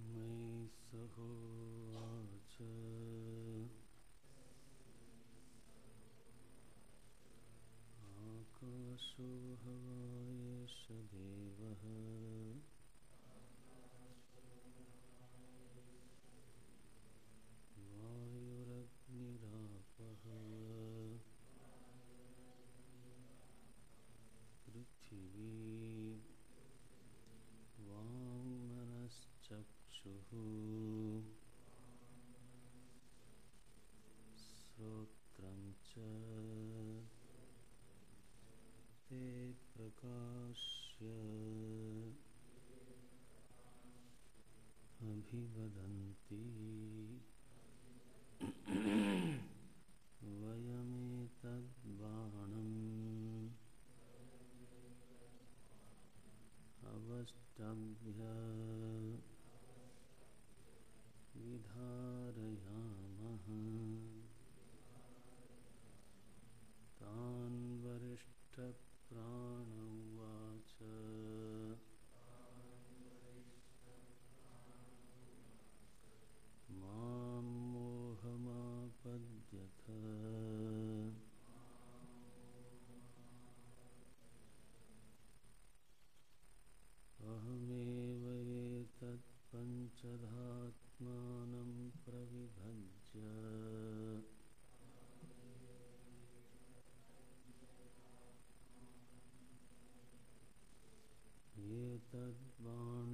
तस्मै सहोवाच आकाशो हवायश देवः श्रोत्रं च ते प्रकाश्य अभिवदन्ति वयमेतद्बाणम् अवष्टभ्य विधारयामः ये तद्वाण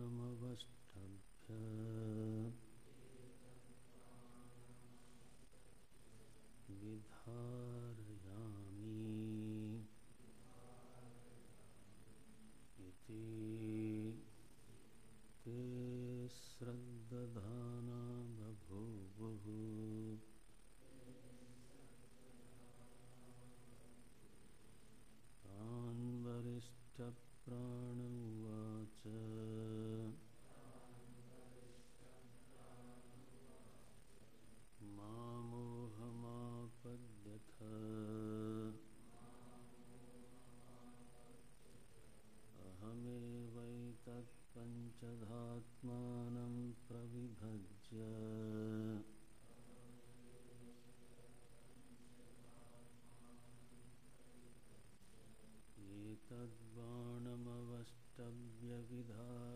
प्राण उवाच। मामोहमापद्यथ अहमेवैतत्पञ्चधात्मानं प्रविभज्य। यविधा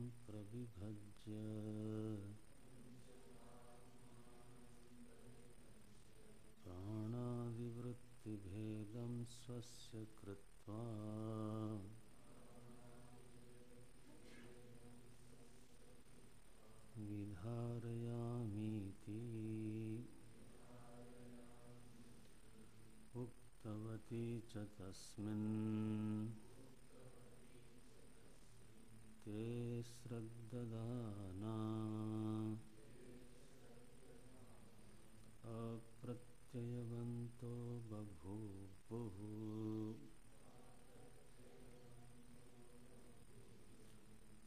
प्राणादिवृत्तिभेदं स्वस्य विधारयामीति उक्तवती च तस्मिन् ते श्रद्ददाना अप्रत्ययवन्तो बभूवुः।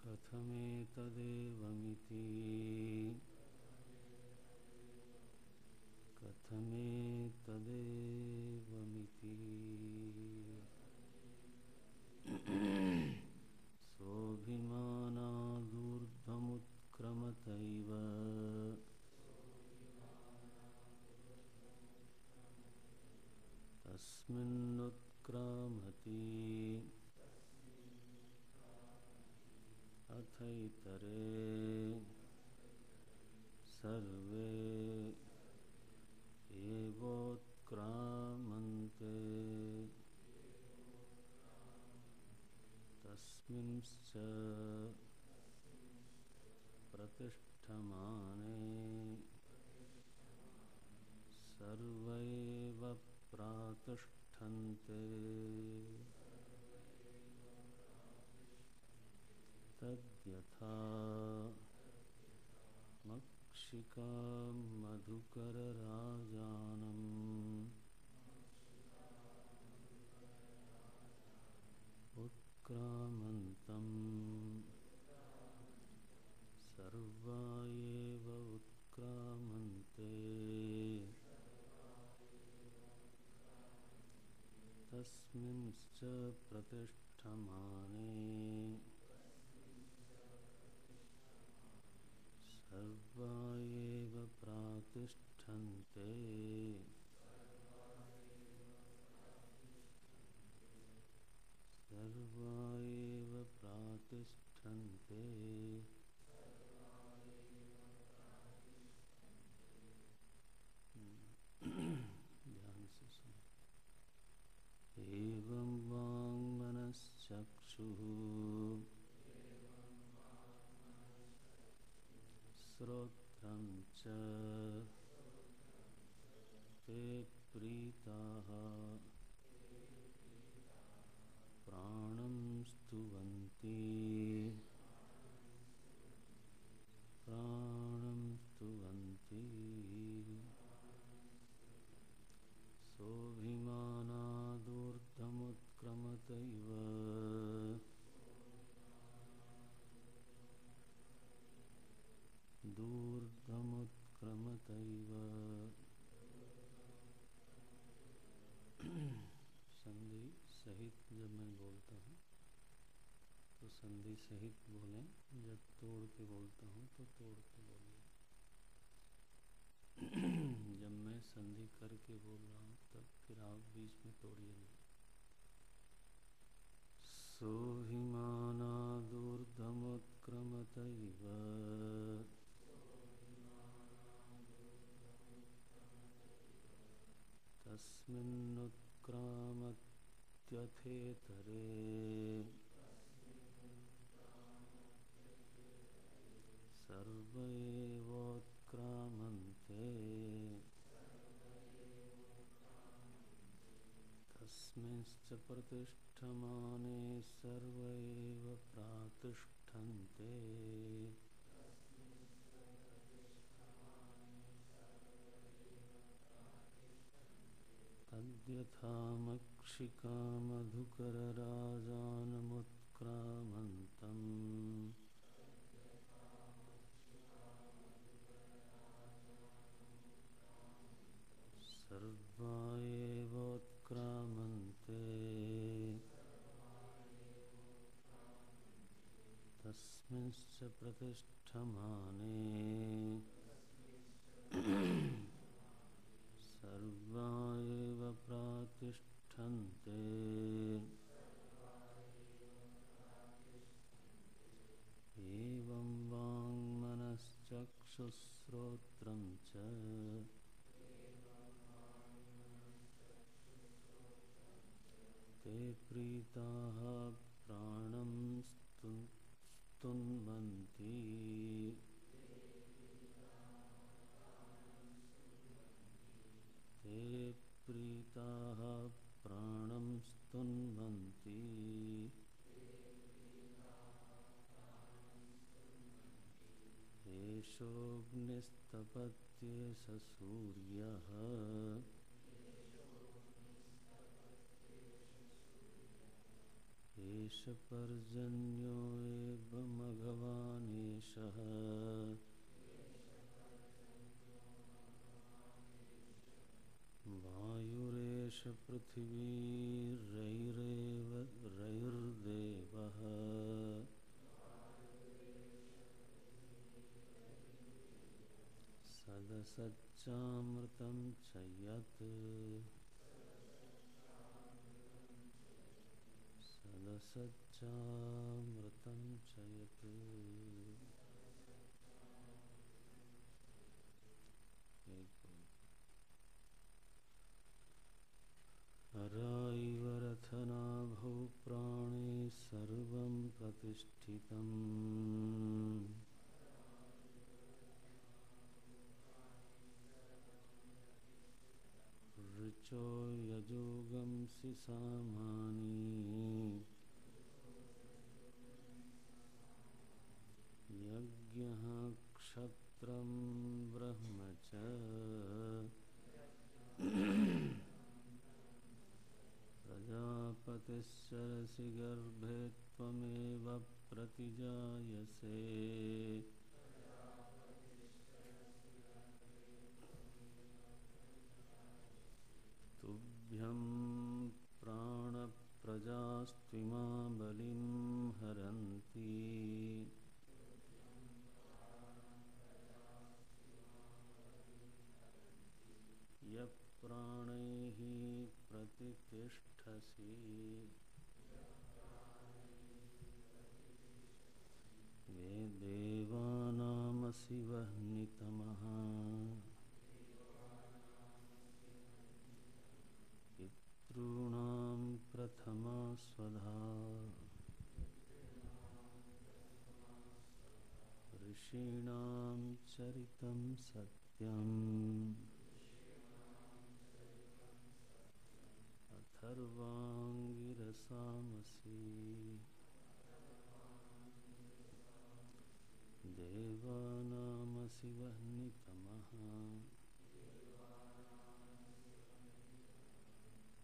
कथमेतदेवमिति। कथमेतदेव अथतरे सर्वे एवोत्क्रामन्ते। तस्मिंश्च प्रतिष्ठमाने सर्वैव प्रातिष्ठन्ते। मधुकरराजानम् उत्क्रामन्तं। सर्वायेव उत्क्रामन्ते। तस्मिंश्च प्रतिष्ठ be. कस्मिंश्च प्रतिष्ठमाने। सर्वा एव एवं वाङ्मनश्चक्षुश्रोत्रं च। ते प्रीताः प्राणं स्तुन्वन्ति ते प्रीताः प्राणं स्तुन्वन्ति एषोऽग्निस्तपत्येष सूर्यः। एष पर्जन्यो एव मघवानेशः वायुरेष पृथिवीरैरेव रैर्देवः। सदसच्चामृतं च यत् सदसच्चामृतं च यत्। हराइव रथनाभौ प्राणे सर्वं प्रतिष्ठितम्। ऋचो यजोगंसि सामानि यज्ञः क्षत्रं ब्रह्म च। प्रजापतिश्चरसि गर्भे त्वमेव प्रतिजायसे। तुभ्यं प्राणप्रजास्त्विमा बलिं हरन्ति। यप्राणैः प्रतितिष्ठसि ये देवानामसि वह्नितमः पितॄणां प्रथमा स्वधा। ऋषीणां चरितं सत्यम्। अथर्वाङ्गिरसामसि देवानामसि वह्नितमः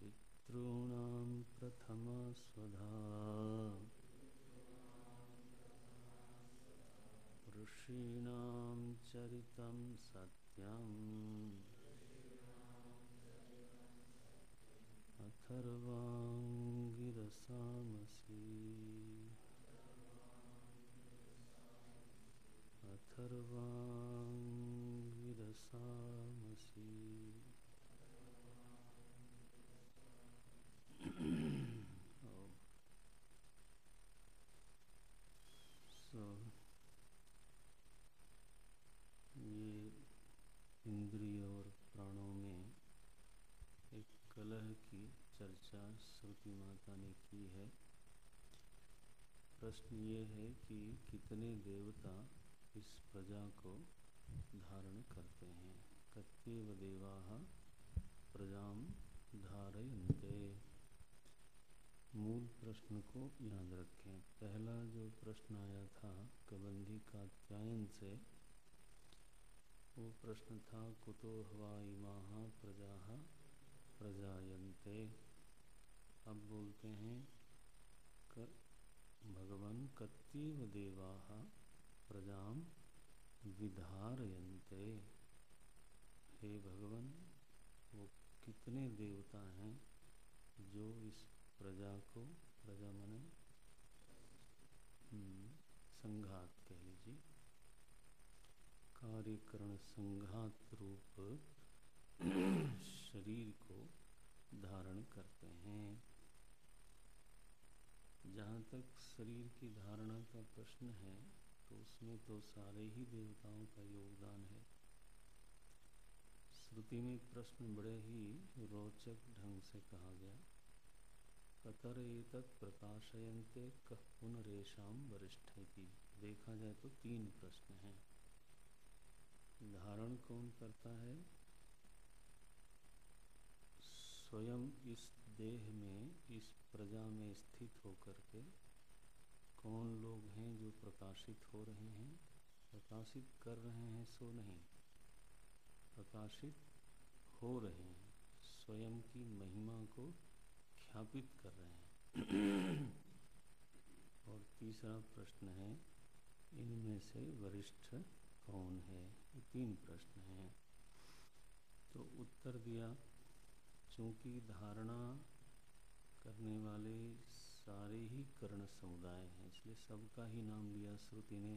पितॄणां प्रथमा स्वधा। ऋषीणां चरितं सत्यम्। अथर्वाङ्गिरसामसि अथर्वाङ्गिरसामसि oh. so ये इंद्रिय और प्राणों में एक कलह की चर्चा श्रुति माता ने की है। प्रश्न ये है कि कितने देवता इस प्रजा को धारण करते हैं? कत्यव देवा प्रजा धारयते मूल प्रश्न को याद रखें। पहला जो प्रश्न आया था, कबंधी कात्यायन से, वो प्रश्न था कुतो हवा इमा प्रजा प्रजायन्ते। अब बोलते हैं भगवान कतीव देवा प्रजाम विधारयन्ते। हे भगवान, वो कितने देवता हैं जो इस प्रजा को, प्रजा मने संघात कह लीजिए, कार्यकरण संघात रूप, शरीर को धारण करते हैं जहाँ तक शरीर की धारणा का प्रश्न है तो उसमें तो सारे ही देवताओं का योगदान है। श्रुति में प्रश्न बड़े ही रोचक ढंग से कहा गया। कतर एतत् प्रकाशयंते कह पुनरेशम वरिष्ठ। की देखा जाए तो तीन प्रश्न हैं। धारण कौन करता है? स्वयं इस देह में इस प्रजा में स्थित होकर के कौन लोग हैं जो प्रकाशित हो रहे हैं? प्रकाशित कर रहे हैं सो नहीं। प्रकाशित हो रहे हैं। स्वयं की महिमा को ख्यापित कर रहे हैं। और तीसरा प्रश्न है, इनमें से वरिष्ठ कौन है? ये तीन प्रश्न हैं। तो उत्तर दिया चूँकि धारणा करने वाले सारे ही कर्ण समुदाय हैं, इसलिए सबका ही नाम लिया श्रुति ने।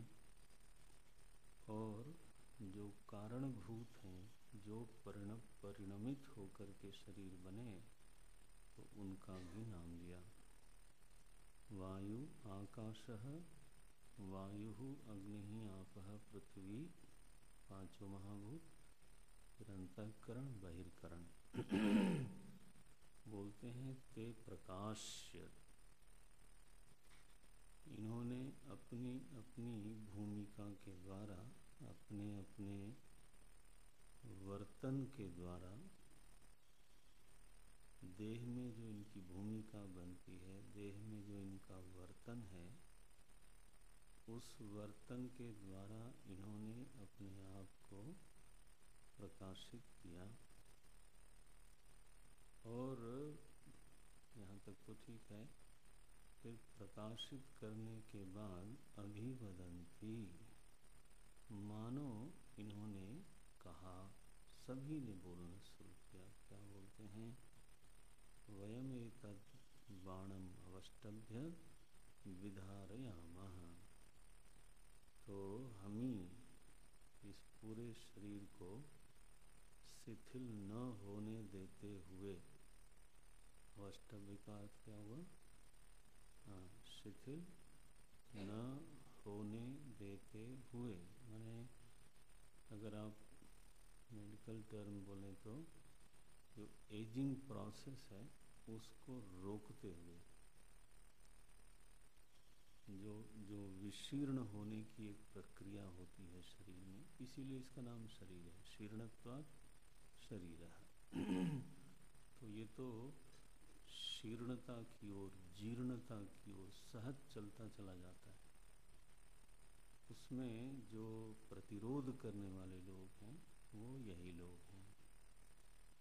और जो कारणभूत हैं, जो परिण परिणमित होकर के शरीर बने तो उनका भी नाम लिया। वायु आकाश, वायु अग्नि, आप पृथ्वी, पाँचों महाभूत फिर अंतकरण बहिर्करण। बोलते हैं ते प्रकाश्य। इन्होंने अपनी अपनी भूमिका के द्वारा, अपने अपने वर्तन के द्वारा देह में जो इनकी भूमिका बनती है, देह में जो इनका वर्तन है, उस वर्तन के द्वारा इन्होंने अपने आप को प्रकाशित किया। और यहाँ तक तो ठीक है, फिर प्रकाशित करने के बाद अभिवदंती। मानो इन्होंने कहा, सभी ने बोलना शुरू किया। क्या बोलते हैं? वयम एक बाणम अवस्टभ्य विधारयाम। तो हम ही इस पूरे शरीर को शिथिल न होने देते हुए अष्टभ्य का अर्थ क्या हुआ? हाँ शिथिल न होने देते हुए। माने अगर आप मेडिकल टर्म बोलें तो जो एजिंग प्रोसेस है, उसको रोकते हुए, जो जो विशीर्ण होने की एक प्रक्रिया होती है शरीर में, इसीलिए इसका नाम शरीर है। शीर्णत्वाद शरीर। है तो ये तो शीर्णता की ओर, जीर्णता की ओर सहज चलता चला जाता है। उसमें जो प्रतिरोध करने वाले लोग हैं, वो यही लोग हैं।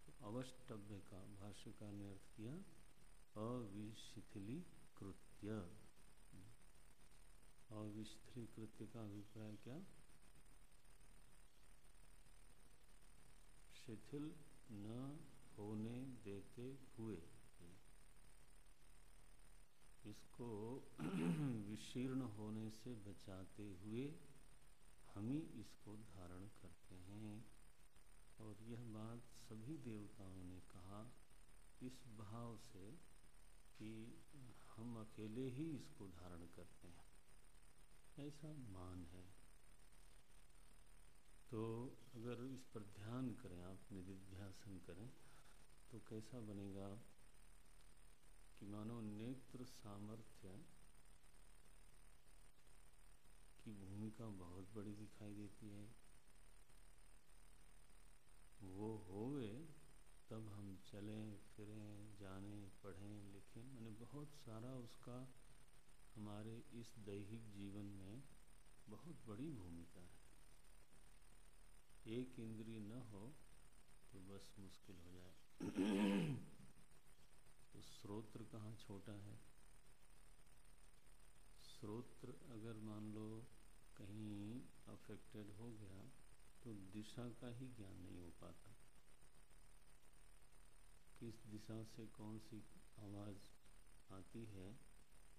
तो अवस्टभ्य का भाष्यकार ने अर्थ किया अविशिथिली कृत्य अविशिथिली कृत्य का अभिप्राय क्या? शिथिल न होने देते हुए। इसको विशीर्ण होने से बचाते हुए हम ही इसको धारण करते हैं। और यह बात सभी देवताओं ने कहा इस भाव से कि हम अकेले ही इसको धारण करते हैं। ऐसा मान है। तो अगर इस पर ध्यान करें, आप निधिध्यासन करें तो कैसा बनेगा? कि मानो नेत्र सामर्थ्य की भूमिका बहुत बड़ी दिखाई देती है। वो होवे तब हम चलें, फिरें, जाने, पढ़ें, लिखें। मैंने बहुत सारा उसका हमारे इस दैहिक जीवन में बहुत बड़ी भूमिका है। एक इंद्री न हो तो बस मुश्किल हो जाए। स्रोत्र कहाँ छोटा है? स्रोत्र अगर मान लो कहीं अफेक्टेड हो गया तो दिशा का ही ज्ञान नहीं हो पाता। किस दिशा से कौन सी आवाज़ आती है,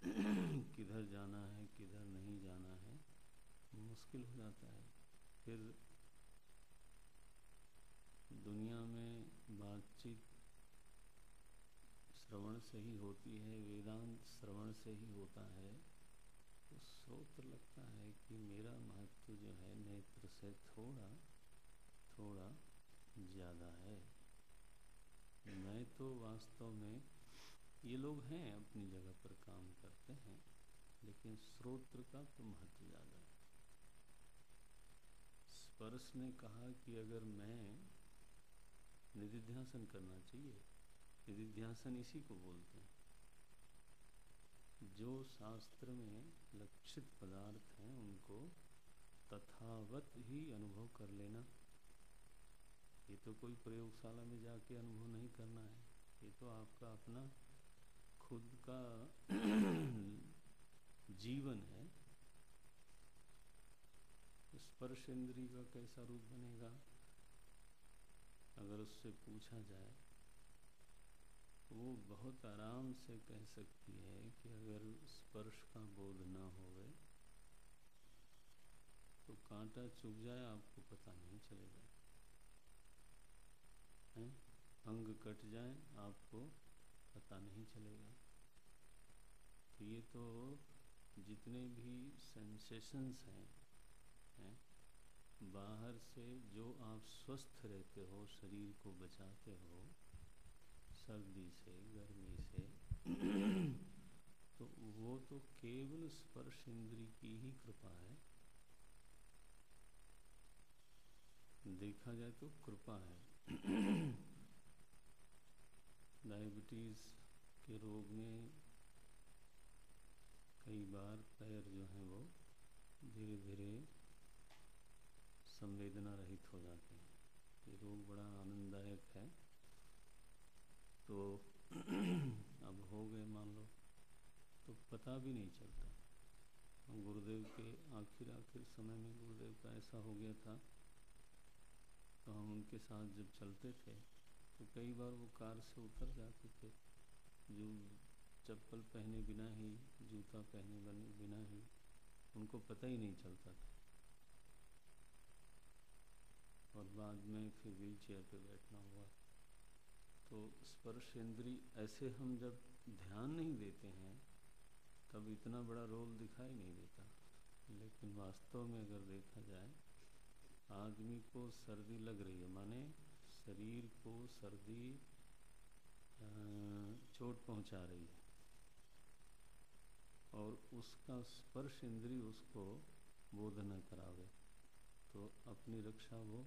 किधर जाना है, किधर नहीं जाना है, मुश्किल हो जाता है। फिर दुनिया में बातचीत श्रवण से ही होती है, वेदांत श्रवण से ही होता है तो स्रोत लगता है कि मेरा महत्व जो है, नेत्र से थोड़ा थोड़ा ज़्यादा है। मैं तो वास्तव में, ये लोग हैं अपनी जगह पर काम करते हैं, लेकिन स्रोत्र का तो महत्व ज़्यादा है। स्पर्श ने कहा कि अगर मैं निधिध्यासन करना चाहिए निधिध्यासन इसी को बोलते हैं। जो शास्त्र में लक्षित पदार्थ हैं, उनको तथावत ही अनुभव कर लेना। ये तो कोई प्रयोगशाला में जाके अनुभव नहीं करना है। ये तो आपका अपना खुद का जीवन है। स्पर्श इंद्री का कैसा रूप बनेगा? अगर उससे पूछा जाए वो बहुत आराम से कह सकती है कि अगर स्पर्श का बोध ना होवे तो कांटा चुभ जाए, आपको पता नहीं चलेगा। हैं? अंग कट जाए, आपको पता नहीं चलेगा। तो ये तो जितने भी सेंसेशंस हैं हैं, बाहर से जो आप स्वस्थ रहते हो, शरीर को बचाते हो सर्दी से, गर्मी से तो वो तो केवल स्पर्श इंद्री की ही कृपा है। देखा जाए तो कृपा है। डायबिटीज़ के रोग में कई बार पैर जो हैं वो धीरे धीरे संवेदना रहित हो जाते हैं। ये रोग बड़ा आनंददायक है। तो अब हो गए मान लो तो पता भी नहीं चलता। गुरुदेव के आखिर आखिर समय में गुरुदेव का ऐसा हो गया था तो हम उनके साथ जब चलते थे तो कई बार वो कार से उतर जाते थे। जो चप्पल पहने बिना ही, जूता पहने बिना ही, उनको पता ही नहीं चलता था। और बाद में फिर व्हील चेयर पर बैठना हुआ। तो स्पर्श इंद्री ऐसे हम जब ध्यान नहीं देते हैं, तब इतना बड़ा रोल दिखाई नहीं देता। लेकिन वास्तव में अगर देखा जाए, आदमी को सर्दी लग रही है, माने शरीर को सर्दी चोट पहुँचा रही है। और उसका स्पर्श इंद्री उसको बोध न करावे तो अपनी रक्षा वो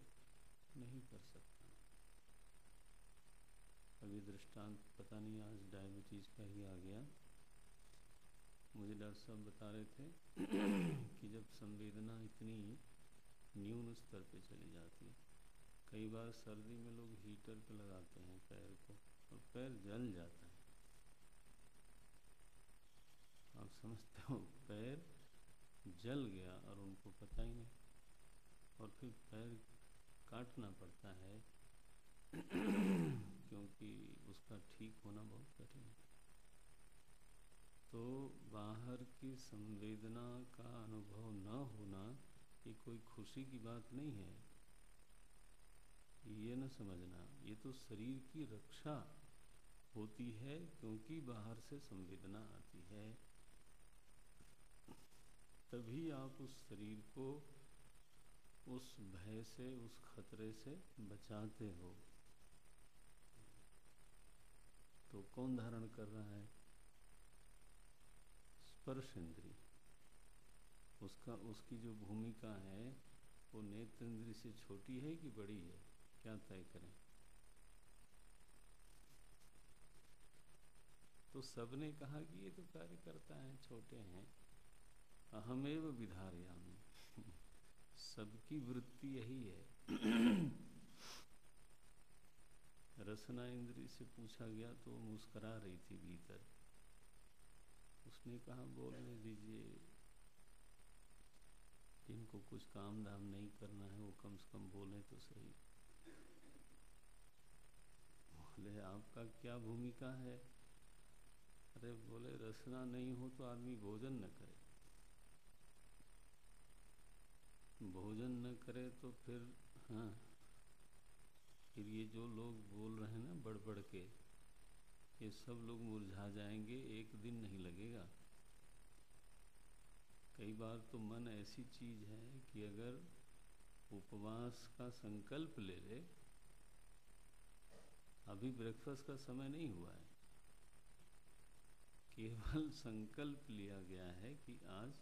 नहीं कर सकता अभी दृष्टांत पता नहीं, आज डायबिटीज़ का ही आ गया। मुझे डॉक्टर साहब बता रहे थे कि जब संवेदना इतनी न्यून स्तर पे चली जाती है, कई बार सर्दी में लोग हीटर पे लगाते हैं पैर को और पैर जल जाता है। आप समझते हो, पैर जल गया और उनको पता ही नहीं, और फिर पैर काटना पड़ता है। क्योंकि उसका ठीक होना बहुत कठिन है। तो बाहर की संवेदना का अनुभव न होना ये कोई खुशी की बात नहीं है। ये न समझना, ये तो शरीर की रक्षा होती है क्योंकि बाहर से संवेदना आती है। तभी आप उस शरीर को उस भय से, उस खतरे से बचाते हो। तो कौन धारण कर रहा है? स्पर्श इंद्री उसका, उसकी जो भूमिका है, वो नेत्र इंद्री से छोटी है कि बड़ी है? क्या तय करें? तो सबने कहा कि ये तो कार्य करता है, छोटे हैं। अहमेव विधारयामी। सबकी वृत्ति यही है। रसना इंद्री से पूछा गया तो मुस्करा रही थी भीतर। उसने कहा, बोलने दीजिए जिनको कुछ काम धाम नहीं करना है, वो कम से कम बोले तो सही। बोले, आपका क्या भूमिका है? अरे, बोले, रसना नहीं हो तो आदमी भोजन न करे। भोजन न करे तो फिर हाँ फिर ये जो लोग बोल रहे हैं ना बढ़ बढ़ के, ये सब लोग मुरझा जाएँगे, एक दिन नहीं लगेगा। कई बार तो मन ऐसी चीज़ है कि अगर उपवास का संकल्प ले ले, अभी ब्रेकफास्ट का समय नहीं हुआ है। केवल संकल्प लिया गया है कि आज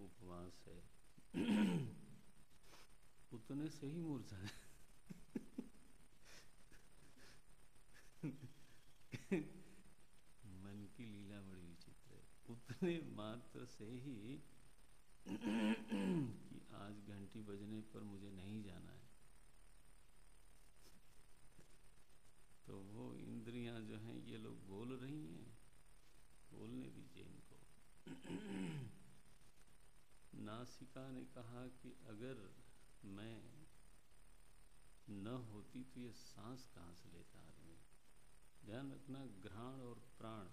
उपवास है। उतने से ही मुरझा मन की लीला बड़ी विचित्र है। उतने मात्र से ही कि आज घंटी बजने पर मुझे नहीं जाना है। तो वो इंद्रियाँ जो हैं, ये लोग बोल रही हैं। बोलने दीजिए इनको। नासिका ने कहा कि अगर मैं न होती तो ये सांस कहाँ से लेता आदमी? ध्यान रखना घ्राण और प्राण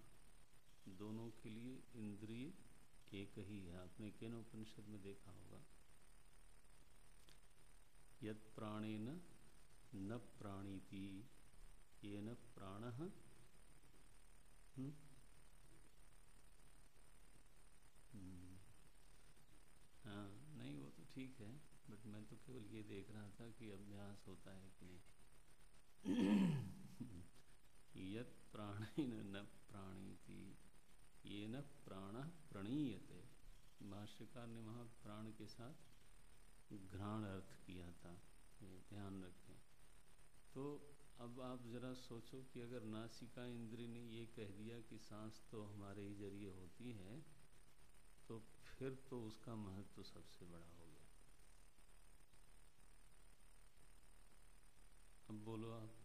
दोनों के लिए इंद्रिय एक ही है। आपने केन उपनिषद में देखा होगा। यद प्राणे न न प्राणीति ये न प्राण हाँ नहीं, वो तो ठीक है, बट मैं तो केवल ये देख रहा था कि अभ्यास होता है कि नहीं। यत प्राणेन न प्राणीति ये न प्राण प्रणीयते। भाष्यकार ने वहाँ प्राण के साथ घ्राण अर्थ किया था, ये ध्यान रखें। तो अब आप ज़रा सोचो कि अगर नासिका इंद्री ने ये कह दिया कि सांस तो हमारे ही ज़रिए होती है तो फिर तो उसका महत्व तो सबसे बड़ा हो गया। अब बोलो आप।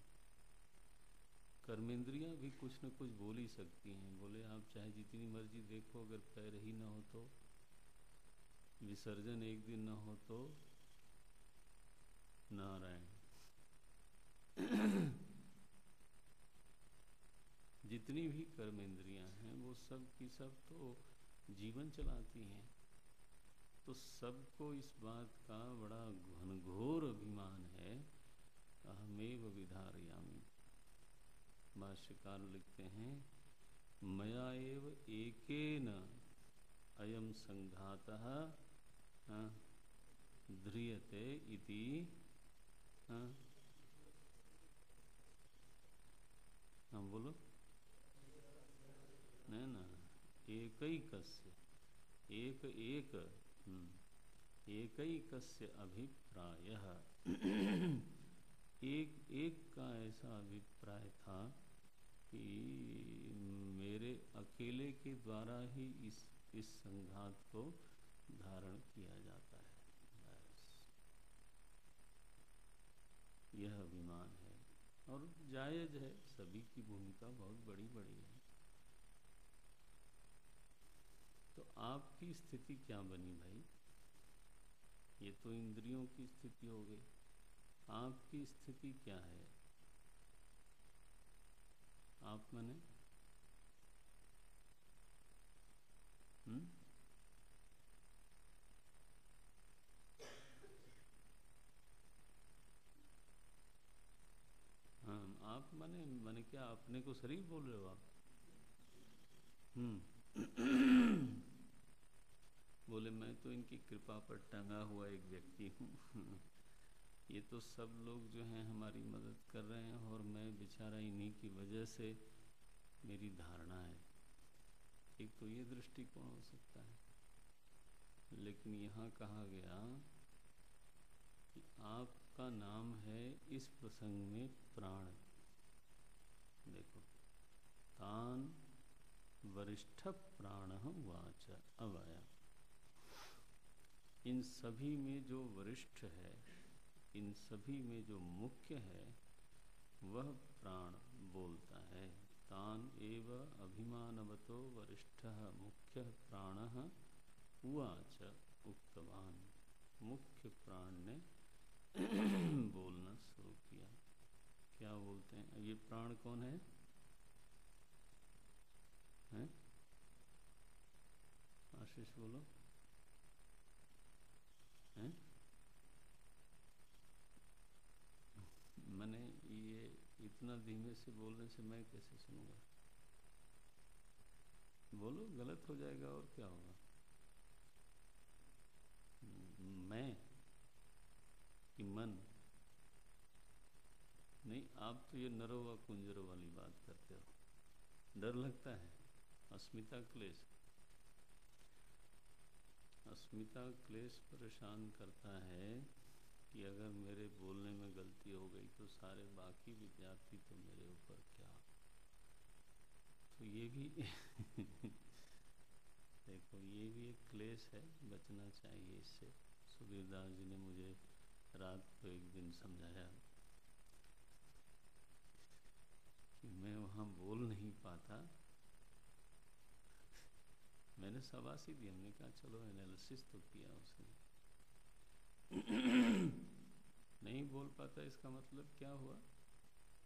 कर्मेंद्रियाँ भी कुछ न कुछ बोल ही सकती हैं। बोले, आप चाहे जितनी मर्ज़ी देखो, अगर पैर ही ना हो तो विसर्जन एक दिन ना हो तो नारायण। जितनी भी कर्मेंद्रियाँ हैं, वो सब की सब तो जीवन चलाती हैं। तो सबको इस बात का बड़ा घनघोर अभिमान है, अहमेव विधारयामी। भाष्यकार लिखते हैं, मया एव एकेन अयम संघात ध्रियते इति हाँ बोलो। नहीं ना एक ही कस्य एक एक एक ही कस्य अभिप्राय। एक एक का ऐसा अभिप्राय था कि मेरे अकेले के द्वारा ही इस इस संघात को धारण किया जाता है। यह अभिमान है। और जायज़ है, सभी की भूमिका बहुत बड़ी बड़ी है। तो आपकी स्थिति क्या बनी भाई? ये तो इंद्रियों की स्थिति हो गई। आपकी स्थिति क्या है? आप मने? हम्म? हाँ आप मने मने क्या अपने को शरीर बोल रहे हो आप? हम्म। बोले, मैं तो इनकी कृपा पर टंगा हुआ एक व्यक्ति हूँ। ये तो सब लोग जो हैं हमारी मदद कर रहे हैं और मैं बेचारा इन्हीं की वजह से मेरी धारणा है। एक तो ये दृष्टिकोण हो सकता है। लेकिन यहाँ कहा गया कि आपका नाम है इस प्रसंग में प्राण। देखो, तान वरिष्ठ प्राण वाच अवाया। इन सभी में जो वरिष्ठ है इन सभी में जो मुख्य है, वह प्राण बोलता है। तान एव अभिमानवतो वरिष्ठ मुख्य प्राण उवाच उक्तवान। मुख्य प्राण ने बोलना शुरू किया। क्या बोलते हैं? ये प्राण कौन है? हैं? आशीष बोलो। हैं मैंने धीमे से बोलने से मैं कैसे सुनूँगा? बोलो, गलत हो जाएगा और क्या होगा? मैं कि मन? नहीं, आप तो ये नरो व कुंजरो वाली बात करते हो। डर लगता है। अस्मिता क्लेश। अस्मिता क्लेश परेशान करता है। कि अगर मेरे बोलने में गलती हो गई तो सारे बाकी विद्यार्थी तो मेरे ऊपर क्या? तो ये भी देखो, ये भी एक क्लेश है, बचना चाहिए इससे। सुधीरदास जी ने मुझे रात को एक दिन समझाया कि मैं वहाँ बोल नहीं पाता। मैंने शाबाशी दी, हमने कहा, चलो एनालिसिस तो किया उसने। नहीं बोल पाता इसका मतलब क्या हुआ?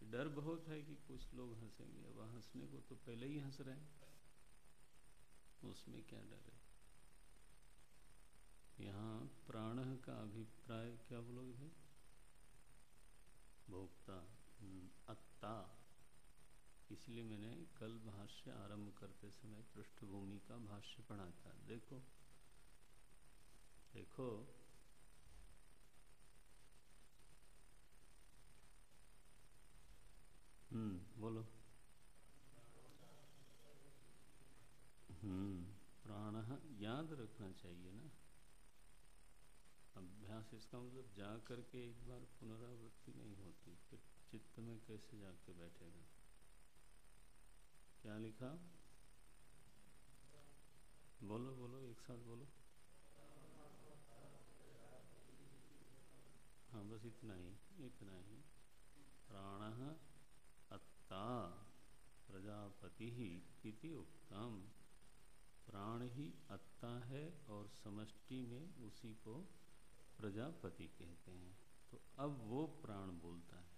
डर बहुत है कि कुछ लोग हंसेंगे। अब हंसने को तो पहले ही हंस रहे हैं। उसमें क्या डर है? यहाँ प्राण का अभिप्राय क्या बोलोगे भाई? भोक्ता अत्ता। इसलिए मैंने कल भाष्य आरंभ करते समय पृष्ठभूमि का भाष्य पढ़ा था। देखो देखो। हम्म बोलो। हम्म प्राण याद रखना चाहिए ना। अभ्यास इसका मतलब जा करके एक बार पुनरावृत्ति नहीं होती, फिर चित्त में कैसे जाके बैठेगा? क्या लिखा? बोलो बोलो, एक साथ बोलो। हाँ बस इतना ही इतना ही। प्राण अत्ता प्रजापति ही इति उक्तम। प्राण ही अत्ता है और समष्टि में उसी को प्रजापति कहते हैं। तो अब वो प्राण बोलता है।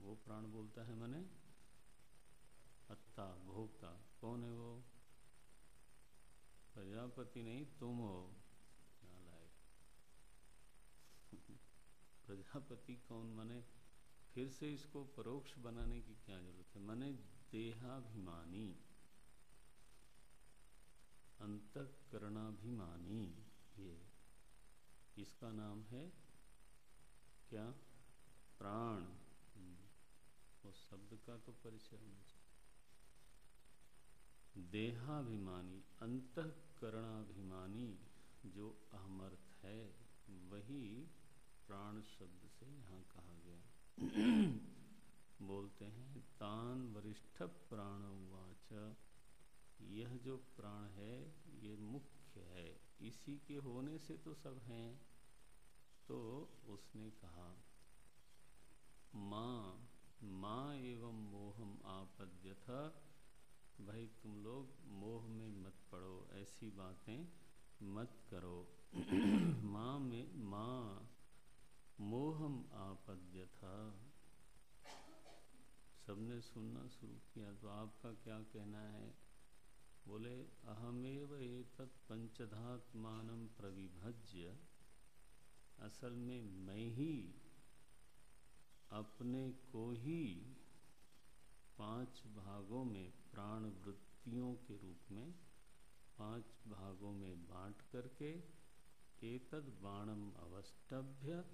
वो प्राण बोलता है मैंने? अत्ता, भोक्ता। कौन है वो? प्रजापति नहीं, तुम हो। प्रजापति कौन माने? फिर से इसको परोक्ष बनाने की क्या ज़रूरत है? माने देहाभिमानी। अंतकरणाभिमानी ये। इसका नाम है क्या? प्राण। उस शब्द का तो परिचय होना चाहिए। देहाभिमानी, अंतकरणाभिमानी जो अहमर्थ है, वही प्राण शब्द से यहाँ कहा गया। बोलते हैं, तान वरिष्ठ प्राण उवाच यह जो प्राण है, ये मुख्य है। इसी के होने से तो सब हैं। तो उसने कहा, माँ माँ एवं मोहम आपद्यथ। भाई, तुम लोग मोह में मत पड़ो, ऐसी बातें मत करो। माँ में, माँ मोहम आपद्य था। सबने सुनना शुरू किया तो आपका क्या कहना है? बोले, अहमेव एतत् पंचधात्मान प्रविभज्य। असल में मैं ही अपने को ही पाँच भागों में प्राण वृत्तियों के रूप में, पाँच भागों में बांट करके एतद बाणम अवस्टभ्य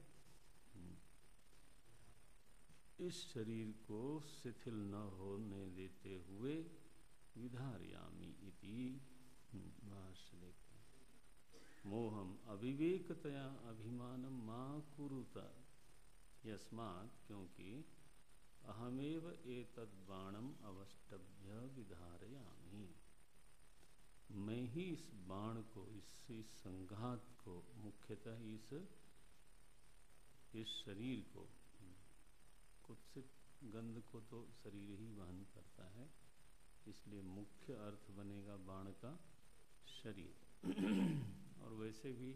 इस शरीर को शिथिल न होने देते हुए विधारयामी इति देखते मोहम अविवेकतया अभिमानम माँ कुरुता। यस्मात् क्योंकि अहमेव एतद बाणम अवस्टभ्य विधारयामी। मैं ही इस बाण को इस, इस संघात को मुख्यतः इस इस शरीर को। कुत्सित गंध को तो शरीर ही वहन करता है, इसलिए मुख्य अर्थ बनेगा बाण का शरीर। और वैसे भी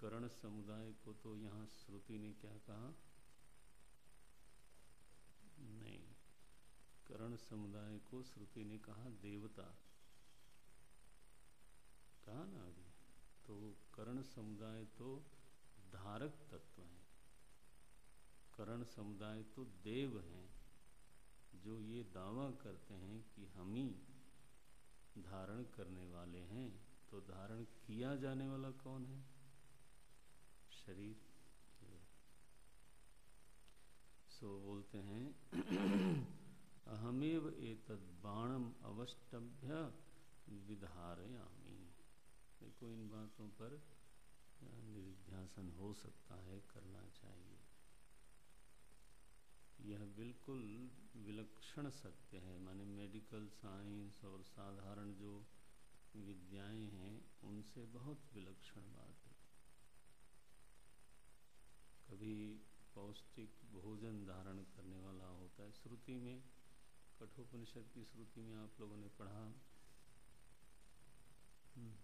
करण समुदाय को तो यहाँ श्रुति ने क्या कहा? नहीं, करण समुदाय को श्रुति ने कहा देवता। कहा ना अभी? तो करण समुदाय तो धारक तत्व है। करण समुदाय तो देव हैं, जो ये दावा करते हैं कि हम ही धारण करने वाले हैं तो धारण किया जाने वाला कौन है? शरीर। सो बोलते हैं, अहमेव एतद बाणम अवस्टभ्य विधारयामी। देखो इन बातों पर निर्ध्यासन हो सकता है, करना चाहिए। यह बिल्कुल विलक्षण सत्य है। माने मेडिकल साइंस और साधारण जो विद्याएँ हैं, उनसे बहुत विलक्षण बात है। कभी पौष्टिक भोजन धारण करने वाला होता है। श्रुति में, कठोपनिषद की श्रुति में आप लोगों ने पढ़ा। हम्म।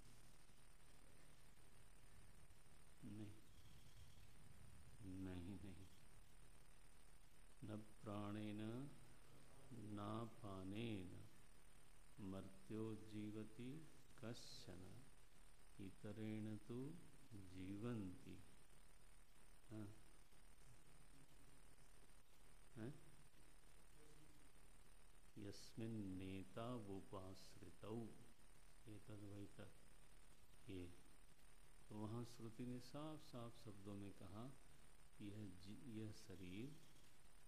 नहीं नहीं नहीं न प्राणेन नापानेन मर्त्यो जीवति कशन इतरेण तो जीवंती हाँ। यस्मिन् नेता एतद्वैत ये तो वहाँ श्रुति ने साफ़ साफ़ शब्दों में कहा यह यह शरीर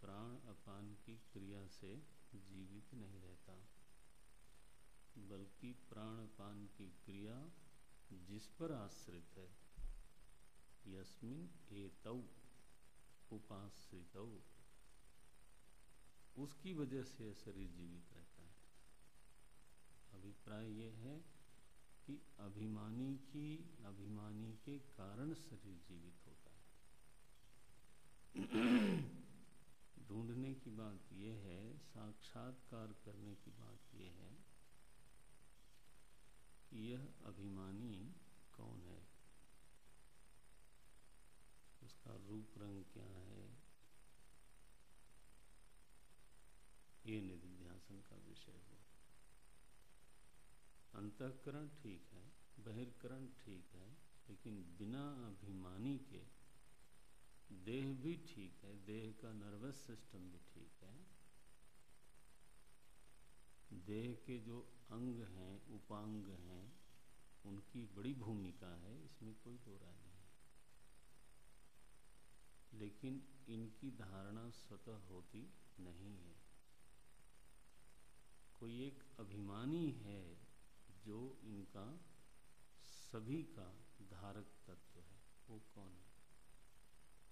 प्राण अपान की क्रिया से जीवित नहीं रहता, बल्कि प्राण अपान की क्रिया जिस पर आश्रित है, यस्मिन एतौ उपाश्रितौ। उसकी वजह से शरीर जीवित रहता है। अभिप्राय यह है कि अभिमानी की, अभिमानी के कारण शरीर जीवित होता है। ढूँढने की बात यह है, साक्षात्कार करने की बात यह है कि यह अभिमानी कौन है? उसका रूप रंग क्या है? ये निधिध्यासन का विषय हो। अंतकरण ठीक है, बहिर्करण ठीक है, लेकिन बिना अभिमानी के देह भी ठीक है, देह का नर्वस सिस्टम भी ठीक है। देह के जो अंग हैं, उपांग हैं, उनकी बड़ी भूमिका है, इसमें कोई दो राय नहीं लेकिन इनकी धारणा स्वतः होती नहीं है। कोई एक अभिमानी है जो इनका सभी का धारक तत्व है, वो कौन है?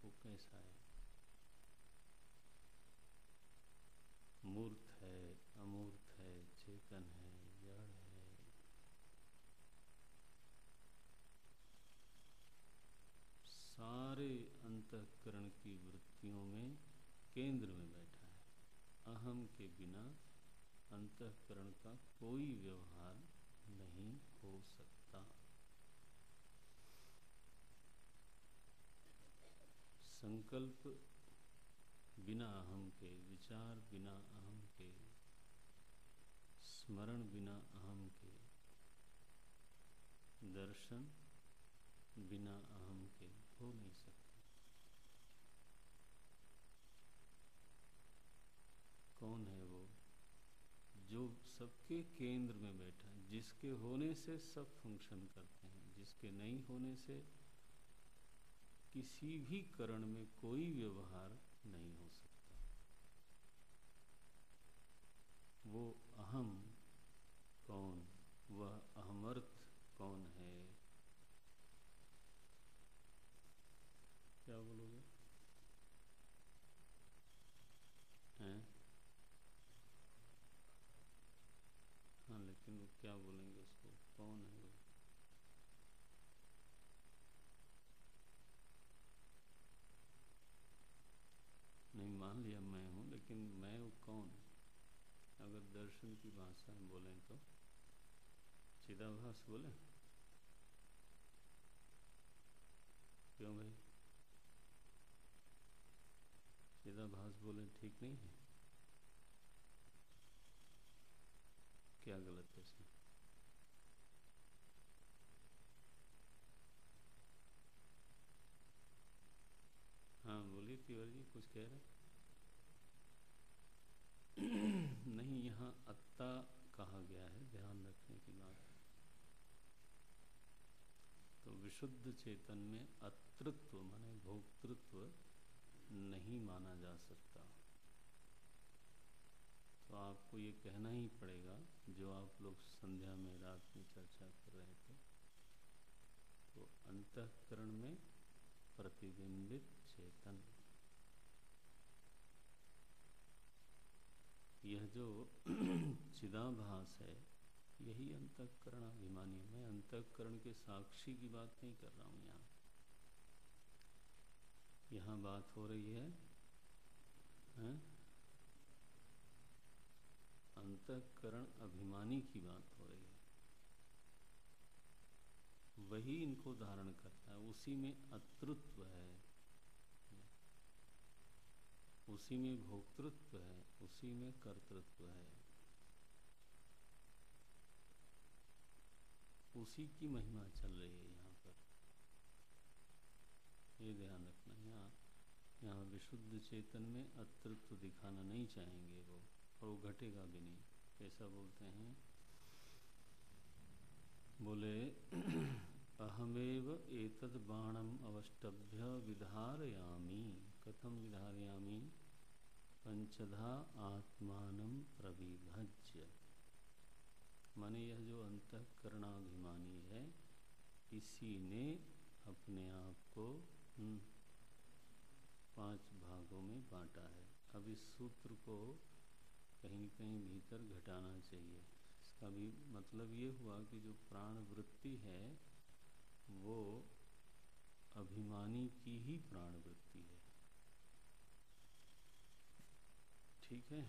वो कैसा है मूर्त है अमूर्त है, चेतन है जड़ है। सारे अंतकरण की वृत्तियों में केंद्र में बैठा है। अहम के बिना अंतकरण का कोई व्यवहार नहीं हो सकता। संकल्प बिना अहम के, विचार बिना अहम के, स्मरण बिना अहम के, दर्शन बिना अहम के हो नहीं सकते। कौन है वो जो सबके केंद्र में बैठा जिसके होने से सब फ़ंक्शन करते हैं, जिसके नहीं होने से किसी भी करण में कोई व्यवहार नहीं हो सकता। वो अहम कौन, वह अहमर्थ कौन है? क्या बोलोगे? हैं? हाँ लेकिन वो क्या बोलेंगे उसको कौन है वो नहीं मान लिया मैं हूँ लेकिन मैं कौन? अगर दर्शन की भाषा में बोलें तो? चिदाभास बोले? क्यों भाई? चिदाभास बोले ठीक नहीं है। क्या गलत है इसमें? हाँ बोलिए कीर्तिवर जी, कुछ कह रहे नहीं, यहाँ अत्ता कहा गया है, ध्यान रखने की बात। तो विशुद्ध चेतन में अतृत्व माने भोक्तृत्व नहीं माना जा सकता। तो आपको ये कहना ही पड़ेगा, जो आप लोग संध्या में, रात में चर्चा कर रहे थे तो अंतकरण में प्रतिबिंबित चेतन यह जो चिदाभास है। यही अंतकरण अभिमानी। मैं अंतकरण के साक्षी की बात नहीं कर रहा हूँ यहाँ। यहाँ बात हो रही है, है? अंतकरण अभिमानी की बात हो रही है। वही इनको धारण करता है। उसी में अतृत्व है। उसी में भोक्तृत्व है। उसी में कर्तृत्व है। उसी की महिमा चल रही है यहाँ पर। ये ध्यान रखना, यहाँ यहाँ विशुद्ध चेतन में अतृत्व दिखाना नहीं चाहेंगे वो, और वो घटेगा भी नहीं। कैसा बोलते हैं? बोले, अहमेव एतद बाणम अवष्टभ्य विधारयामी। कथम विधारयामी? पंचधा आत्मान प्रविभज्य। माने यह जो अंतकरणाभिमानी है, इसी ने अपने आप को पाँच भागों में बांटा है। अब इस सूत्र को कहीं कहीं भीतर घटाना चाहिए। इसका भी मतलब ये हुआ कि जो प्राण वृत्ति है, वो अभिमानी की ही प्राण वृत्ति है। ठीक है?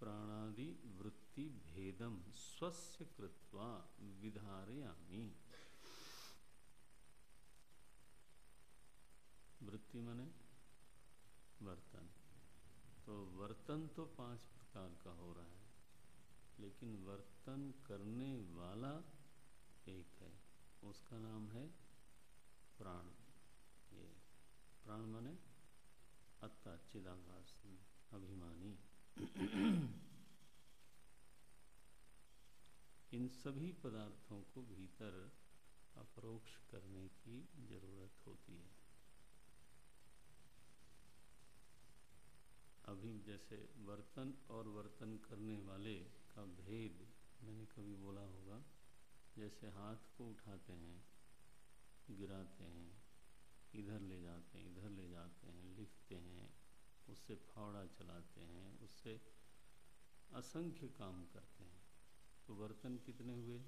प्राणादि वृत्ति भेदम स्वस्य कृत्वा विधारयामी। वृत्ति माने वर्तन। तो वर्तन तो पाँच प्रकार का हो रहा है, लेकिन वर्तन करने वाला एक है। उसका नाम है प्राण। ये प्राण मने अत्ता चिदाभास, अभिमानी। इन सभी पदार्थों को भीतर अप्रोक्ष करने की ज़रूरत होती है। अभी जैसे वर्तन और वर्तन करने वाले का भेद मैंने कभी बोला होगा, जैसे हाथ को उठाते हैं, गिराते हैं, इधर ले जाते हैं, इधर ले जाते हैं, लिखते हैं, उससे फावड़ा चलाते हैं, उससे असंख्य काम करते हैं। तो बर्तन कितने हुए?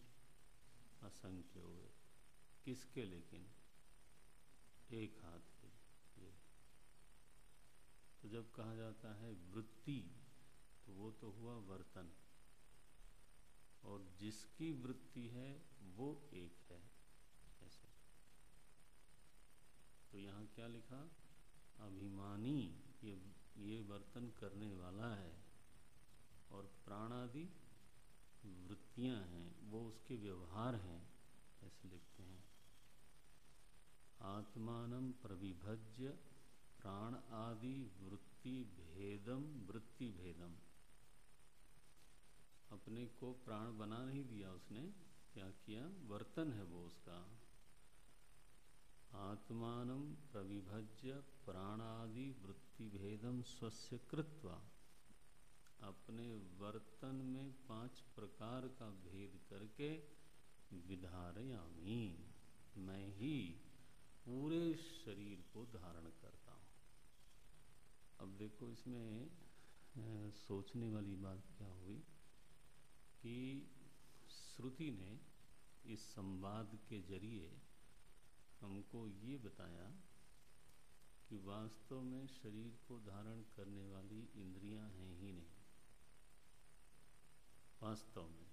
असंख्य हुए। किसके लेकिन? एक हाथ के ये तो जब कहा जाता है वृत्ति तो वो तो हुआ बर्तन और जिसकी वृत्ति है, वो एक है। ऐसे। तो यहाँ क्या लिखा? अभिमानी, ये ये वर्तन करने वाला है। और प्राणादि वृत्तियाँ हैं, वो उसके व्यवहार हैं, ऐसे लिखते हैं। आत्मान प्रविभज्य, प्राण आदि वृत्ति भेदम वृत्ति भेदम। अपने को प्राण बना नहीं दिया उसने, क्या किया? वर्तन है वो उसका। आत्मान प्रविभज्य प्राणादि वृत्ति भेदम स्वस्य कृत्वा। अपने वर्तन में पाँच प्रकार का भेद करके विधारयामी मैं ही पूरे शरीर को धारण करता हूँ। अब देखो इसमें सोचने वाली बात क्या हुई कि श्रुति ने इस संवाद के ज़रिए हमको ये बताया कि वास्तव में शरीर को धारण करने वाली इंद्रियाँ हैं ही नहीं। वास्तव में।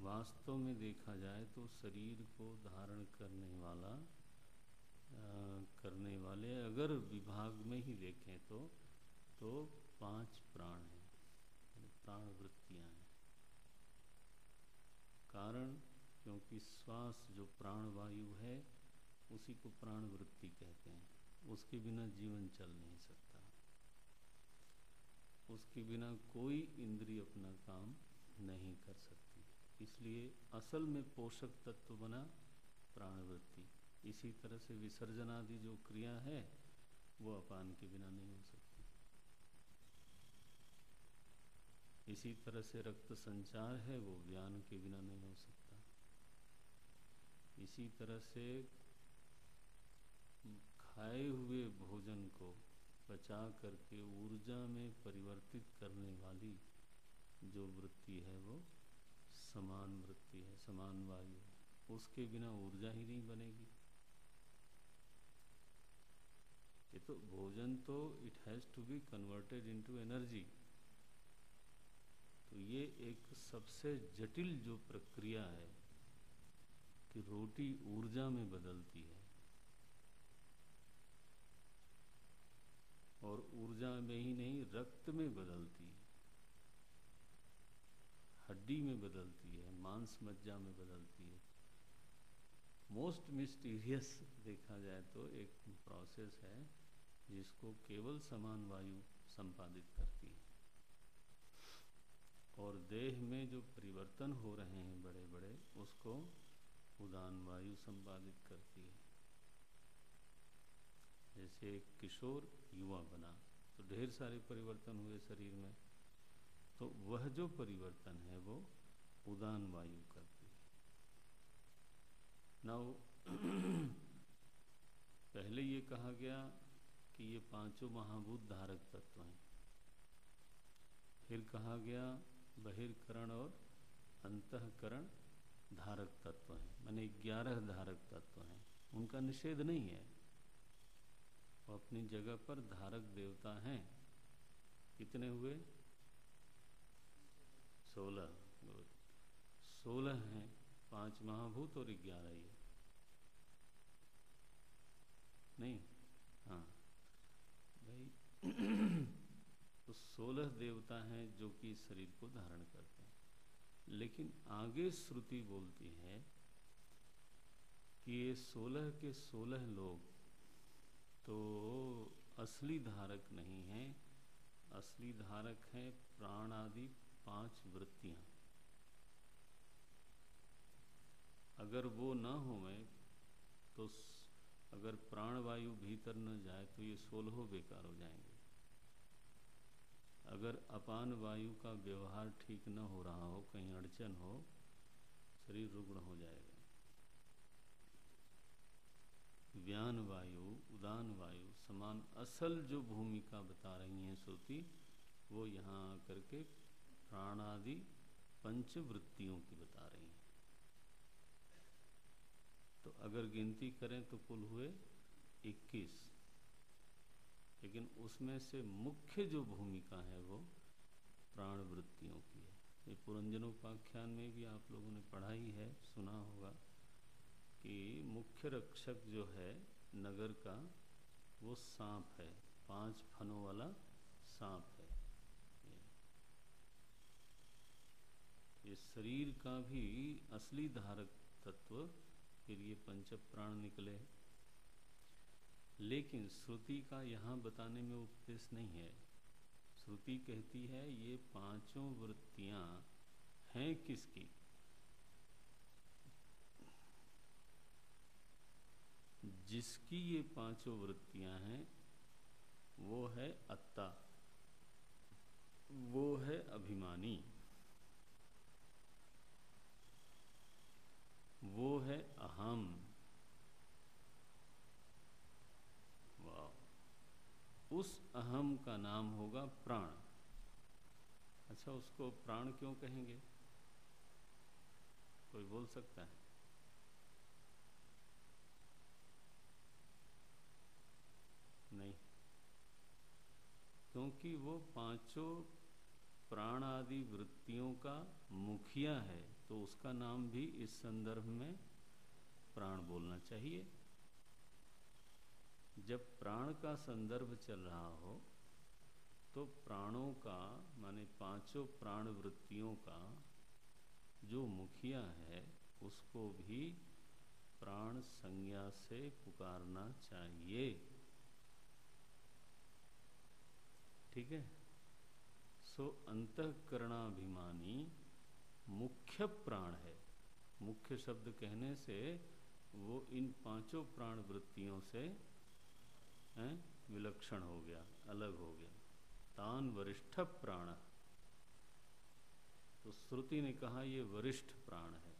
वास्तव में देखा जाए तो शरीर को धारण करने वाला आ, करने वाले अगर विभाग में ही देखें तो तो पाँच प्राण हैं प्राण वृत्तियाँ हैं। कारण क्योंकि श्वास जो प्राण वायु है उसी को प्राण वृत्ति कहते हैं। उसके बिना जीवन चल नहीं सकता। उसके बिना कोई इंद्रिय अपना काम नहीं कर सकती। इसलिए असल में पोषक तत्व बना प्राणवृत्ति। इसी तरह से विसर्जन आदि जो क्रिया है, वो अपान के बिना नहीं हो सकती। इसी तरह से रक्त संचार है, वो ज्ञान के बिना नहीं हो सकता। इसी तरह से खाए हुए भोजन को पचा करके ऊर्जा में परिवर्तित करने वाली जो वृत्ति है वो समान वृत्ति है, समान वायु उसके बिना ऊर्जा ही नहीं बनेगी। ये तो भोजन तो it has to be converted into energy तो ये एक सबसे जटिल जो प्रक्रिया है कि रोटी ऊर्जा में बदलती है। और ऊर्जा में ही नहीं, रक्त में बदलती है। हड्डी में बदलती है मांस मज्जा में बदलती है। मोस्ट मिस्टीरियस देखा जाए तो एक प्रोसेस है जिसको केवल समान वायु संपादित करती है। और देह में जो परिवर्तन हो रहे हैं बड़े बड़े उसको उदान वायु संपादित करती है। जैसे एक किशोर युवा बना तो ढेर सारे परिवर्तन हुए शरीर में। तो वह जो परिवर्तन है, वो उदान वायु करती है। नाउ, पहले ये कहा गया कि ये पाँचों महाभूत धारक तत्व हैं। फिर कहा गया, बहिर्करण और अंतकरण धारक तत्व हैं। मैंने ग्यारह धारक तत्व हैं। उनका निषेध नहीं है। अपनी जगह पर धारक देवता हैं। कितने हुए? सोलह। सोलह हैं, पाँच महाभूत और ग्यारह ही नहीं? हाँ। भाई तो सोलह देवता हैं जो कि शरीर को धारण करते हैं। लेकिन आगे श्रुति बोलती है कि ये सोलह के सोलह लोग तो असली धारक नहीं है। असली धारक है प्राण आदि पाँच वृत्तियाँ। अगर वो न होवे तो अगर प्राण वायु भीतर न जाए तो ये सोलह बेकार हो जाएँगे। अगर अपान वायु का व्यवहार ठीक न हो रहा हो, कहीं अड़चन हो, शरीर रुग्ण हो जाएगा। व्यान वायु उदान वायु समान असल जो भूमिका बता रही हैं श्रुति, वो यहाँ आकर के प्राणादि पंचवृत्तियों की बता रही हैं। तो अगर गिनती करें तो कुल हुए 21 लेकिन उसमें से मुख्य जो भूमिका है वो प्राण वृत्तियों की है। ये पुरंजनोपाख्यान में भी आप लोगों ने पढ़ाई है, सुना होगा। कि मुख्य रक्षक जो है नगर का, वो सांप है। पाँच फनों वाला सांप है। ये शरीर का भी असली धारक तत्व, फिर ये पंच प्राण निकले लेकिन श्रुति का यहाँ बताने में उपदेश नहीं है। श्रुति कहती है, ये पाँचों वृत्तियाँ हैं किसकी? जिसकी ये पाँचों वृत्तियाँ हैं, वो है अत्ता, वो है अभिमानी, वो है अहम। उस अहम का नाम होगा प्राण। अच्छा उसको प्राण क्यों कहेंगे? कोई बोल सकता है? नहीं। क्योंकि वो पाँचों प्राण आदि वृत्तियों का मुखिया है तो उसका नाम भी इस संदर्भ में प्राण बोलना चाहिए। जब प्राण का संदर्भ चल रहा हो तो प्राणों का, माने पाँचों प्राण वृत्तियों का जो मुखिया है, उसको भी प्राण संज्ञा से पुकारना चाहिए। ठीक है? सो अंतकरणाभिमानी मुख्य प्राण है। मुख्य शब्द कहने से वो इन पाँचों प्राण वृत्तियों से विलक्षण हो गया, अलग हो गया। तान वरिष्ठ प्राण। तो श्रुति ने कहा ये वरिष्ठ प्राण है।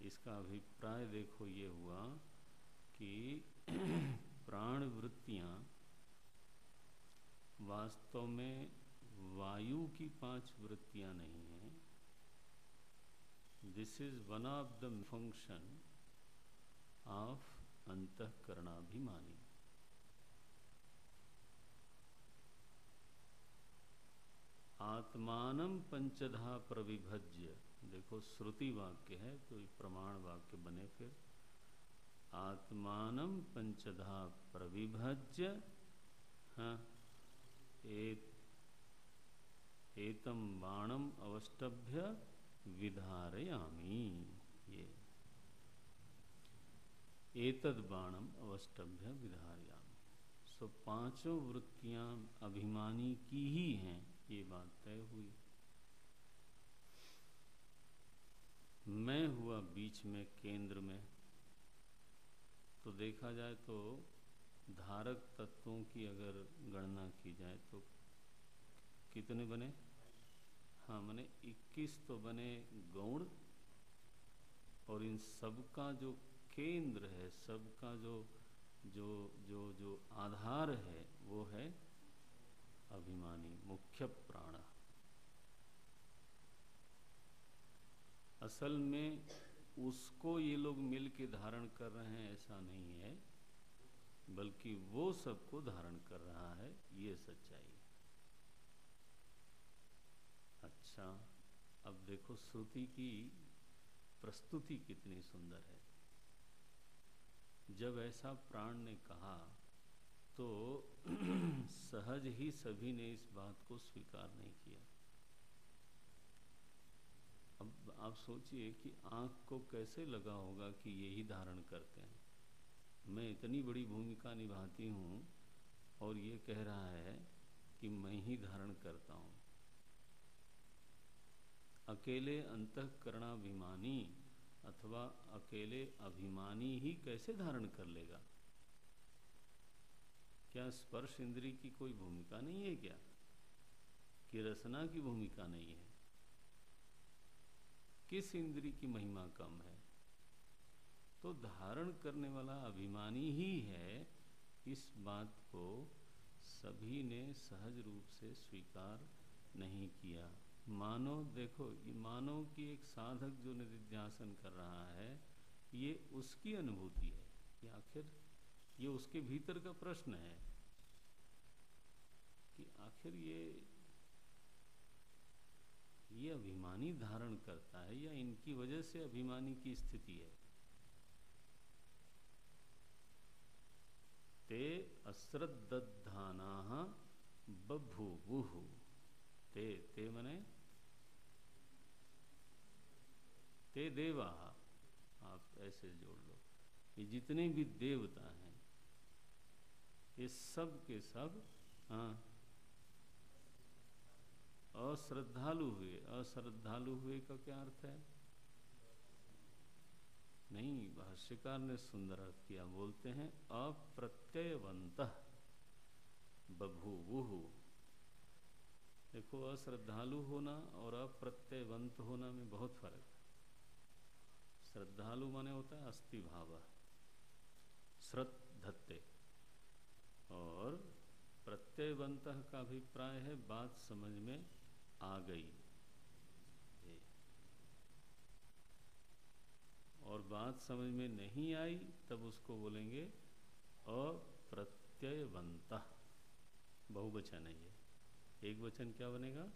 इसका अभिप्राय देखो, ये हुआ कि प्राण वृत्तियाँ वास्तव में वायु की पाँच वृत्तियाँ नहीं है। This is one of the function of अंतकरणाभिमानी। आत्मान पंचधा प्रविभज्य। देखो, श्रुति वाक्य है तो प्रमाण वाक्य बने फिर। आत्मान पंचधा प्रविभज्य हाँ एत, एतम बाणम अवस्टभ्य विधारयामी। ये। एतद बाणम अवस्टभ्य विधारयामी। सो पाँचों वृत्तियाँ अभिमानी की ही हैं ये बात तय हुई। मैं हुआ बीच में केंद्र में। तो देखा जाए तो धारक तत्वों की अगर गणना की जाए तो कितने बने? हाँ मैंने 21 तो बने गौण, और इन सब का जो केंद्र है, सबका जो जो जो जो आधार है, वो है अभिमानी, मुख्य प्राण। असल में उसको ये लोग मिल के धारण कर रहे हैं, ऐसा नहीं है। बल्कि वो सबको धारण कर रहा है, ये सच्चाई अच्छा अब देखो श्रुति की प्रस्तुति कितनी सुंदर है। जब ऐसा प्राण ने कहा तो सहज ही सभी ने इस बात को स्वीकार नहीं किया। अब आप सोचिए कि आँख को कैसे लगा होगा कि यही धारण करते हैं। मैं इतनी बड़ी भूमिका निभाती हूँ और ये कह रहा है कि मैं ही धारण करता हूँ। अकेले अंतकरणाभिमानी अथवा अकेले अभिमानी ही कैसे धारण कर लेगा? क्या स्पर्श इंद्री की कोई भूमिका नहीं है क्या? कि रसना की भूमिका नहीं है? किस इंद्री की महिमा कम है? तो धारण करने वाला अभिमानी ही है, इस बात को सभी ने सहज रूप से स्वीकार नहीं किया। मानो, देखो, ये मानो कि एक साधक जो निधिध्यासन कर रहा है, ये उसकी अनुभूति है। कि आखिर, ये उसके भीतर का प्रश्न है कि आखिर ये ये अभिमानी धारण करता है या इनकी वजह से अभिमानी की स्थिति है? ते अश्रद्धाना बभूवु। ते ते मने? ते देवा। आप ऐसे जोड़ लो। ये जितने भी देवता हैं, ये सब के सब हाँ अश्रद्धालु हुए। अश्रद्धालु हुए का क्या अर्थ है? नहीं, भाष्यकार ने सुंदर किया बोलते हैं अप्रत्ययवंत बभूवु। देखो, अश्रद्धालु होना और अप्रत्ययवंत होना में बहुत फ़र्क है। श्रद्धालु माने होता है अस्थि भाव श्रद्धत्ते। और प्रत्ययवंत का अभिप्राय है, बात समझ में आ गई। और बात समझ में नहीं आई, तब उसको बोलेंगे अप्रत्ययवंत। बहुवचन है ये। एक वचन क्या बनेगा?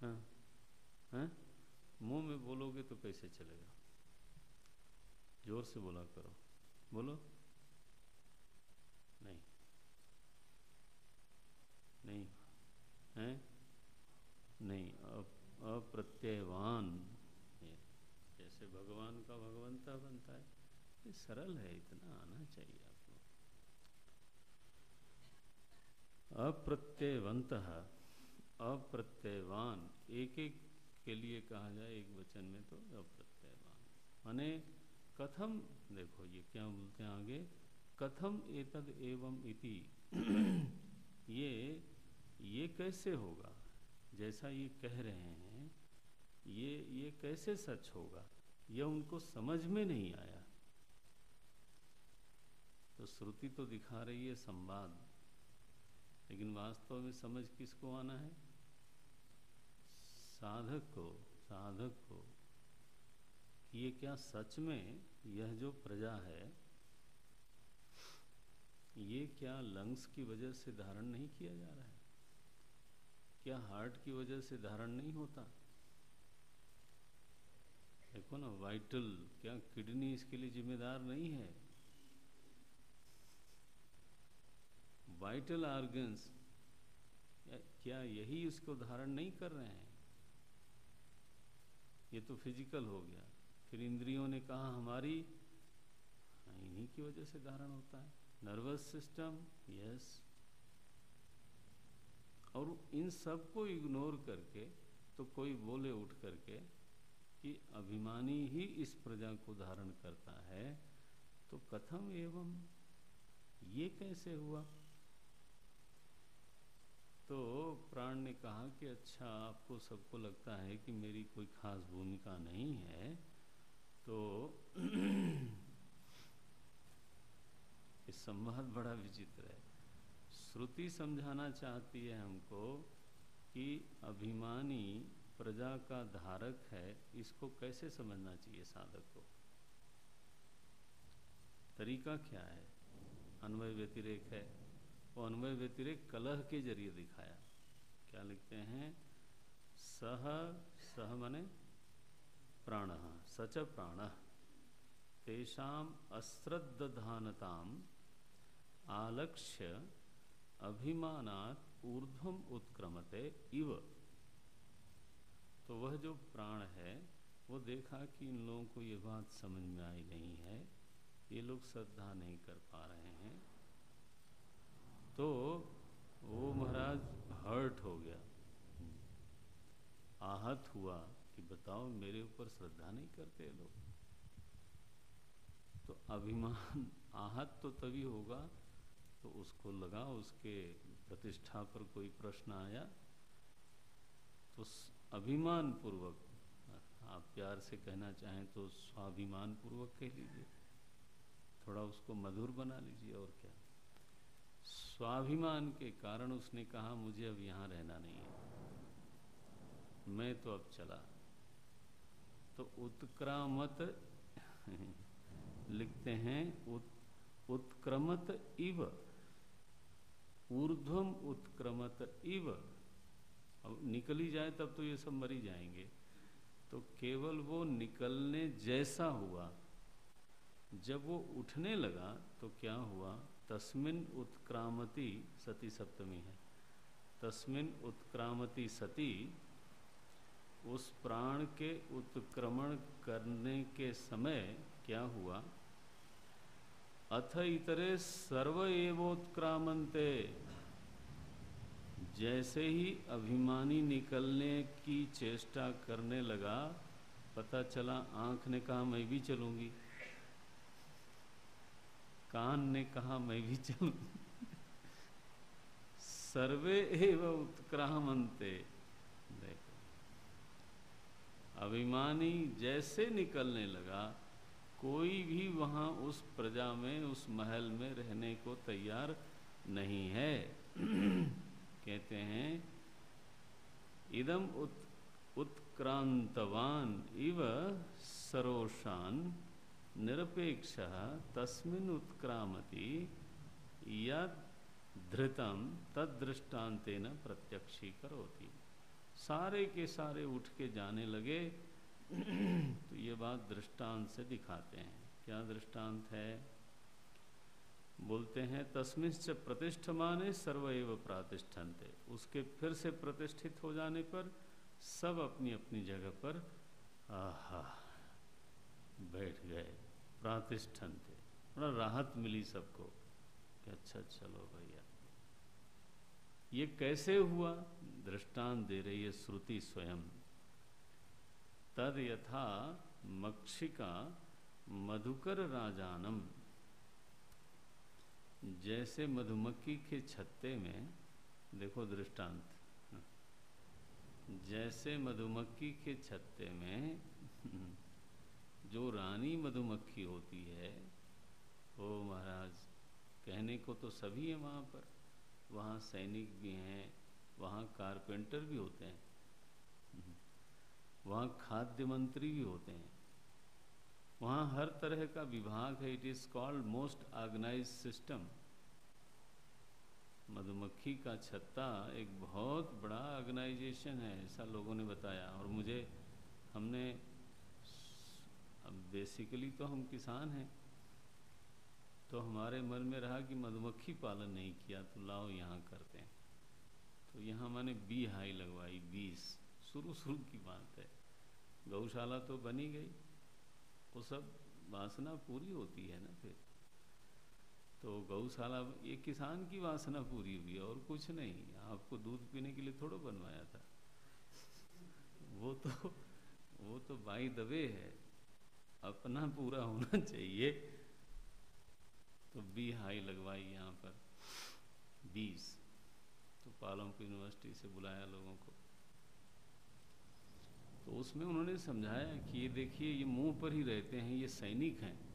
हाँ हाँ? मुँह में बोलोगे तो कैसे चलेगा? ज़ोर से बोला करो। बोलो। नहीं। नहीं। है? नहीं। अप्रत्ययवान। भगवान का भगवंता बनता है। ये सरल है, इतना आना चाहिए आपको। अप्रत्ययवंत, अप्रत्ययवान एक एक के लिए कहा जाए एक वचन में तो अप्रत्ययवान। माने कथम, देखो ये क्या बोलते हैं आगे, कथम एतद एवं इति। ये ये कैसे होगा? जैसा ये कह रहे हैं, ये ये कैसे सच होगा? यह उनको समझ में नहीं आया। तो श्रुति तो दिखा रही है संवाद, लेकिन वास्तव में समझ किसको आना है? साधक को साधक को ये क्या सच में यह जो प्रजा है, ये क्या लंग्स की वजह से धारण नहीं किया जा रहा है? क्या हार्ट की वजह से धारण नहीं होता? देखो ना वाइटल क्या किडनी इसके लिए जिम्मेदार नहीं है? वाइटल ऑर्गन्स क्या यही उसको धारण नहीं कर रहे हैं? ये तो फ़िज़िकल हो गया। फिर इंद्रियों ने कहा, हमारी इन्हीं की वजह से धारण होता है। नर्वस सिस्टम यस और इन सबको इग्नोर करके तो कोई बोले उठ करके कि अभिमानी ही इस प्रजा को धारण करता है तो कथम एवं ये कैसे हुआ? तो प्राण ने कहा कि अच्छा आपको सबको लगता है कि मेरी कोई खास भूमिका नहीं है तो इस संवाद बड़ा विचित्र है। श्रुति समझाना चाहती है हमको कि अभिमानी प्रजा का धारक है, इसको कैसे समझना चाहिए साधक को? तरीका क्या है? अन्वय व्यतिरेक है। वो अन्वय व्यतिरेक कलह के ज़रिए दिखाया। क्या लिखते हैं? सह सह मने प्राण, सच प्राण। तेषाम अश्रद्धानताम आलक्ष्य अभिमानात ऊर्ध्वम उत्क्रमते इव। तो वह जो प्राण है, वो देखा कि इन लोगों को ये बात समझ में आई नहीं है, ये लोग श्रद्धा नहीं कर पा रहे हैं। तो वो महाराज हर्ट हो गया। आहत हुआ कि बताओ मेरे ऊपर श्रद्धा नहीं करते लोग। तो अभिमान, आहत तो तभी होगा तो उसको लगा उसके प्रतिष्ठा पर कोई प्रश्न आया तो अभिमान पूर्वक आप प्यार से कहना चाहें तो स्वाभिमान पूर्वक कह लीजिए। थोड़ा उसको मधुर बना लीजिए और क्या। स्वाभिमान के कारण उसने कहा मुझे अब यहाँ रहना नहीं है। मैं तो अब चला। तो उत्क्रामत लिखते हैं उत, उत्क्रमत इव। ऊर्ध्वम उत्क्रमत इव। अब निकल ही जाए तब तो ये सब मरी जाएँगे। तो केवल वो निकलने जैसा हुआ, जब वो उठने लगा तो क्या हुआ? तस्मिन उत्क्रामति सती सप्तमी है। तस्मिन उत्क्रामति सती उस प्राण के उत्क्रमण करने के समय क्या हुआ? अथ इतरे सर्व एवोत्क्रामंते जैसे ही अभिमानी निकलने की चेष्टा करने लगा, पता चला आँख ने कहा, मैं भी चलूँगी। कान ने कहा, मैं भी चलूँगी। सर्वे एव उत्क्रामंते देखो, अभिमानी जैसे निकलने लगा, कोई भी वहाँ उस प्रजा में, उस महल में रहने को तैयार नहीं है। कहते हैं इदम उत, उत्क्रांतवान इव सरोशान निरपेक्ष तस्मिन उत्क्रामति यद धृतम तदृष्टान्तेन प्रत्यक्षी करोती सारे के सारे उठ के जाने लगे तो ये बात दृष्टांत से दिखाते हैं। क्या दृष्टांत है? बोलते हैं, तस्मिश्च प्रतिष्ठ माने सर्व सर्वैव प्रातिष्ठन्ते। उसके फिर से प्रतिष्ठित हो जाने पर सब अपनी अपनी जगह पर, आहा, बैठ गए प्रातिष्ठन थे बड़ा राहत मिली सबको कि अच्छा चलो भैया। ये कैसे हुआ? दृष्टांत दे रही है श्रुति स्वयं। तद यथा मक्षिका मधुकर राजानम। जैसे मधुमक्खी के छत्ते में, देखो दृष्टांत, जैसे मधुमक्खी के छत्ते में, जो रानी मधुमक्खी होती है वो महाराज, कहने को तो सभी हैं वहाँ पर। वहाँ सैनिक भी हैं, वहाँ कारपेंटर भी होते हैं, वहाँ खाद्य मंत्री भी होते हैं। वहाँ हर तरह का विभाग है। It is called most organise system मधुमक्खी का छत्ता एक बहुत बड़ा ऑर्गेनाइजेशन है, ऐसा लोगों ने बताया। और मुझे, हमने, अब बेसिकली तो हम किसान हैं। तो हमारे मन में रहा कि मधुमक्खी पालन नहीं किया तो लाओ यहाँ करते हैं। तो यहाँ मैंने बी हाई लगवाई बीस शुरू शुरू की बात है। गौशाला तो बनी गई। वो सब वासना पूरी होती है ना फिर। तो गौशाला, ये किसान की वासना पूरी हुई और कुछ नहीं, आपको दूध पीने के लिए थोड़ा बनवाया था। वो तो वो तो बाई दबे है, अपना पूरा होना चाहिए। तो बी हाई लगवाई यहाँ पर, बीस। तो पालमपुर यूनिवर्सिटी से बुलाया लोगों को। तो उसमें उन्होंने समझाया कि ये देखिए, ये मुँह पर ही रहते हैं, ये सैनिक हैं।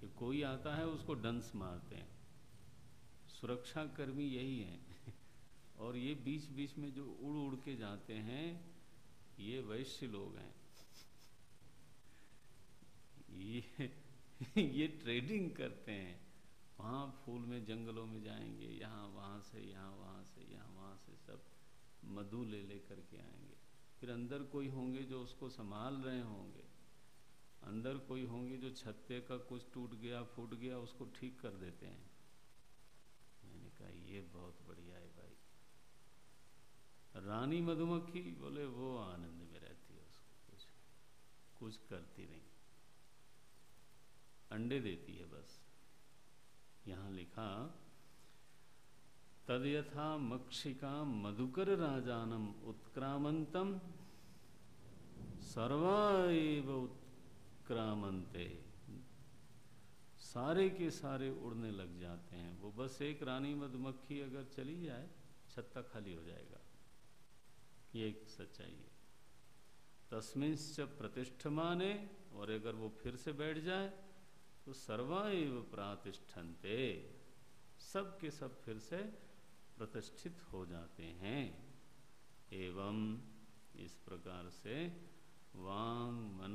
कि कोई आता है, उसको डंस मारते हैं। सुरक्षा कर्मी यही हैं। और ये बीच बीच में जो उड़ उड़ के जाते हैं, ये वैश्य लोग हैं। ये ये ट्रेडिंग करते हैं। वहाँ फूल में जंगलों में जाएँगे, यहाँ, वहाँ से, यहाँ, वहाँ से, यहाँ, वहाँ से सब मधु ले ले करके आएँगे। फिर अंदर कोई होंगे जो उसको संभाल रहे होंगे। अंदर कोई होंगे जो छत्ते का कुछ टूट गया, फूट गया, उसको ठीक कर देते हैं। मैंने कहा, ये बहुत बढ़िया है भाई। रानी मधुमक्खी बोले, वो आनंद में रहती है उसको, कुछ कुछ करती नहीं। अंडे देती है बस। यहाँ लिखा तद यथा मक्षिका मधुकर राजानम उत्क्रामंतम सर्वाइव उत्क्रामंते सारे के सारे उड़ने लग जाते हैं। वो बस एक रानी मधुमक्खी अगर चली जाए, छत्ता खाली हो जाएगा। ये एक सच्चाई है। तस्मिंश्च प्रतिष्ठमाने, और अगर वो फिर से बैठ जाए तो सर्वाइव प्रातिष्ठन्ते। सब के सब फिर से प्रतिष्ठित हो जाते हैं। एवं इस प्रकार से वांग मन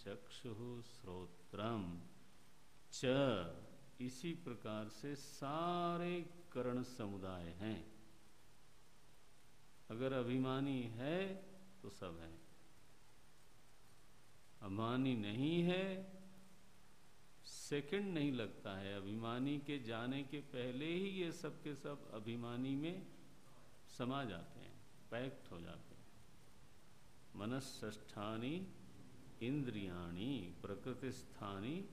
चक्षु श्रोत्रम च इसी प्रकार से सारे करण समुदाय हैं। अगर अभिमानी है तो सब है। अभिमानी नहीं है सेकंड नहीं लगता है। अभिमानी के जाने के पहले ही ये सब के सब अभिमानी में समा जाते हैं पैक्ट हो जाते हैं। मनस्ष्ठानी इंद्रियाणी प्रकृति स्थानी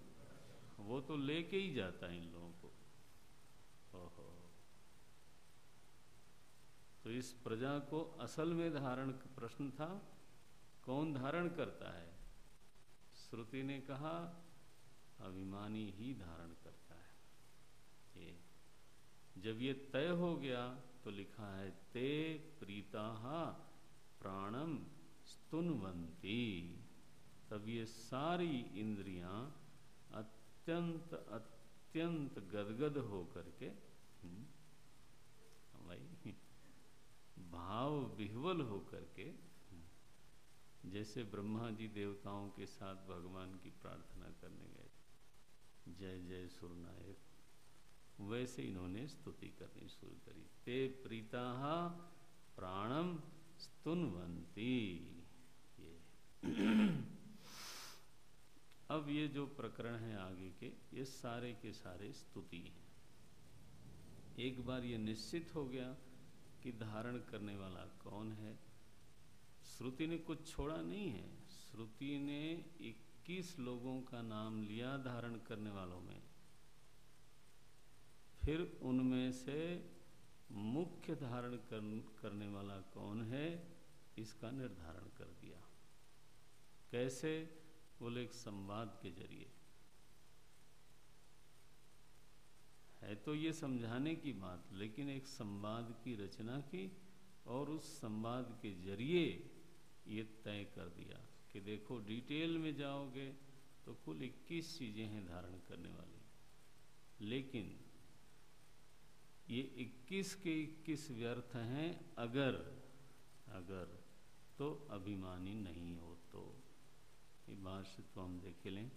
वो तो लेके ही जाता है इन लोगों को। ओहो। तो इस प्रजा को असल में धारण प्रश्न था, कौन धारण करता है? श्रुति ने कहा अभिमानी ही धारण करता है। ये जब ये तय हो गया तो लिखा है ते प्रीता प्राणम स्तुनवंती तब ये सारी इंद्रियाँ अत्यंत अत्यंत गदगद हो करके हम्म, भाई भाव विह्वल हो करके हम्म, जैसे ब्रह्मा जी देवताओं के साथ भगवान की प्रार्थना करने गए जय जय सुरनायक। वैसे इन्होंने स्तुति करनी शुरू करी। ते प्रीता प्राणम स्तुनवंती ये। अब ये जो प्रकरण है आगे के, ये सारे के सारे स्तुति हैं। एक बार ये निश्चित हो गया कि धारण करने वाला कौन है। श्रुति ने कुछ छोड़ा नहीं है। श्रुति ने एक इक्कीस लोगों का नाम लिया धारण करने वालों में। फिर उनमें से मुख्य धारण कर, करने वाला कौन है इसका निर्धारण कर दिया। कैसे? बोले एक संवाद के ज़रिए। है तो ये समझाने की बात लेकिन एक संवाद की रचना की और उस संवाद के ज़रिए ये तय कर दिया। कि देखो, डिटेल में जाओगे तो कुल 21 चीज़ें हैं धारण करने वाली। लेकिन ये 21 के 21 व्यर्थ हैं, अगर अगर तो अभिमानी नहीं हो तो। ये भाष्य तो हम देख लें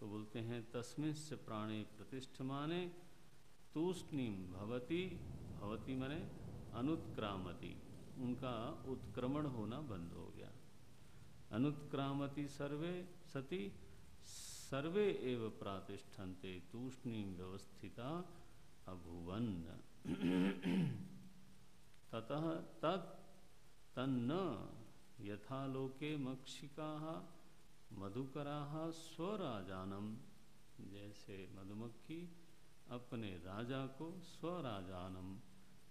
तो बोलते हैं, तस्मिन से प्राणे प्रतिष्ठ माने तूष्णीम भवती भवती मने अनुत्क्रामती। उनका उत्क्रमण होना बंद हो गया। अनुत्क्रामती सर्वे सती, सर्वे एव प्रातिष्ठन्ते, तूष्णी व्यवस्थिता अभुवन। ततः तत् तन्न यथालोके मक्षिका, मधुकरा स्वराजानम जैसे मधुमक्खी अपने राजा को स्वराजानम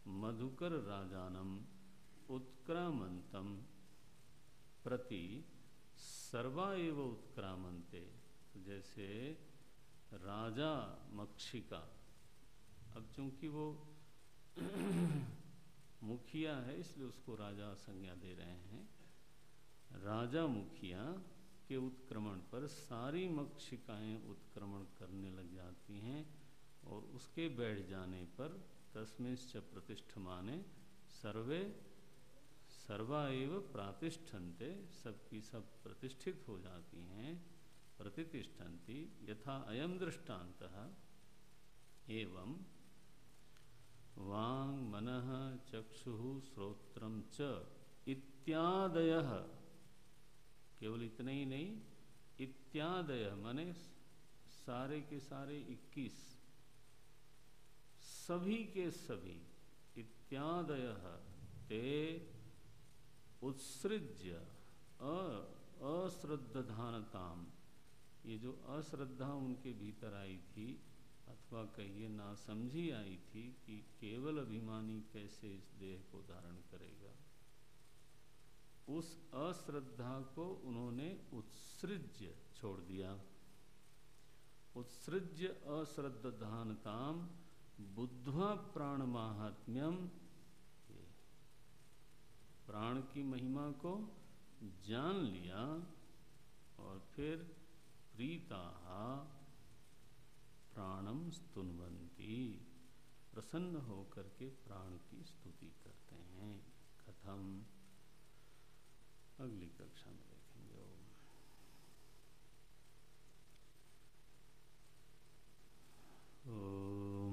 मधुकर राजानम उत्क्रामंतम प्रति सर्वा एव उत्क्रामंते जैसे राजा मक्षिका। अब चूँकि वो मुखिया है, इसलिए उसको राजा संज्ञा दे रहे हैं। राजा मुखिया के उत्क्रमण पर सारी मक्षिकाएँ उत्क्रमण करने लग जाती हैं और उसके बैठ जाने पर तस्मिश्च प्रतिष्ठ माने सर्वे सर्वा एव प्रातिष्ठन्ते, सबकी सब प्रतिष्ठित हो जाती हैं प्रतिष्ठन्ति यथा अयम दृष्टांत एवं वांग मन चक्षु श्रोत्र च इत्यादय। केवल इतने ही नहीं, इत्यादय मने सारे के सारे 21 सभी के सभी इत्यादय ते उत्सृज्य अश्रद्धानताम ये जो अश्रद्धा उनके भीतर आई थी, अथवा कहिए ना समझी आई थी कि केवल अभिमानी कैसे इस देह को धारण करेगा। उस अश्रद्धा को उन्होंने उत्सृज्य छोड़ दिया। उत्सृज्य अश्रद्धानताम बुद्धवा प्राण महात्म्यम प्राण की महिमा को जान लिया और फिर प्रीता प्राणम स्तुनवंती प्रसन्न होकर के प्राण की स्तुति करते हैं। कथम। अगली कक्षा में देखेंगे ओम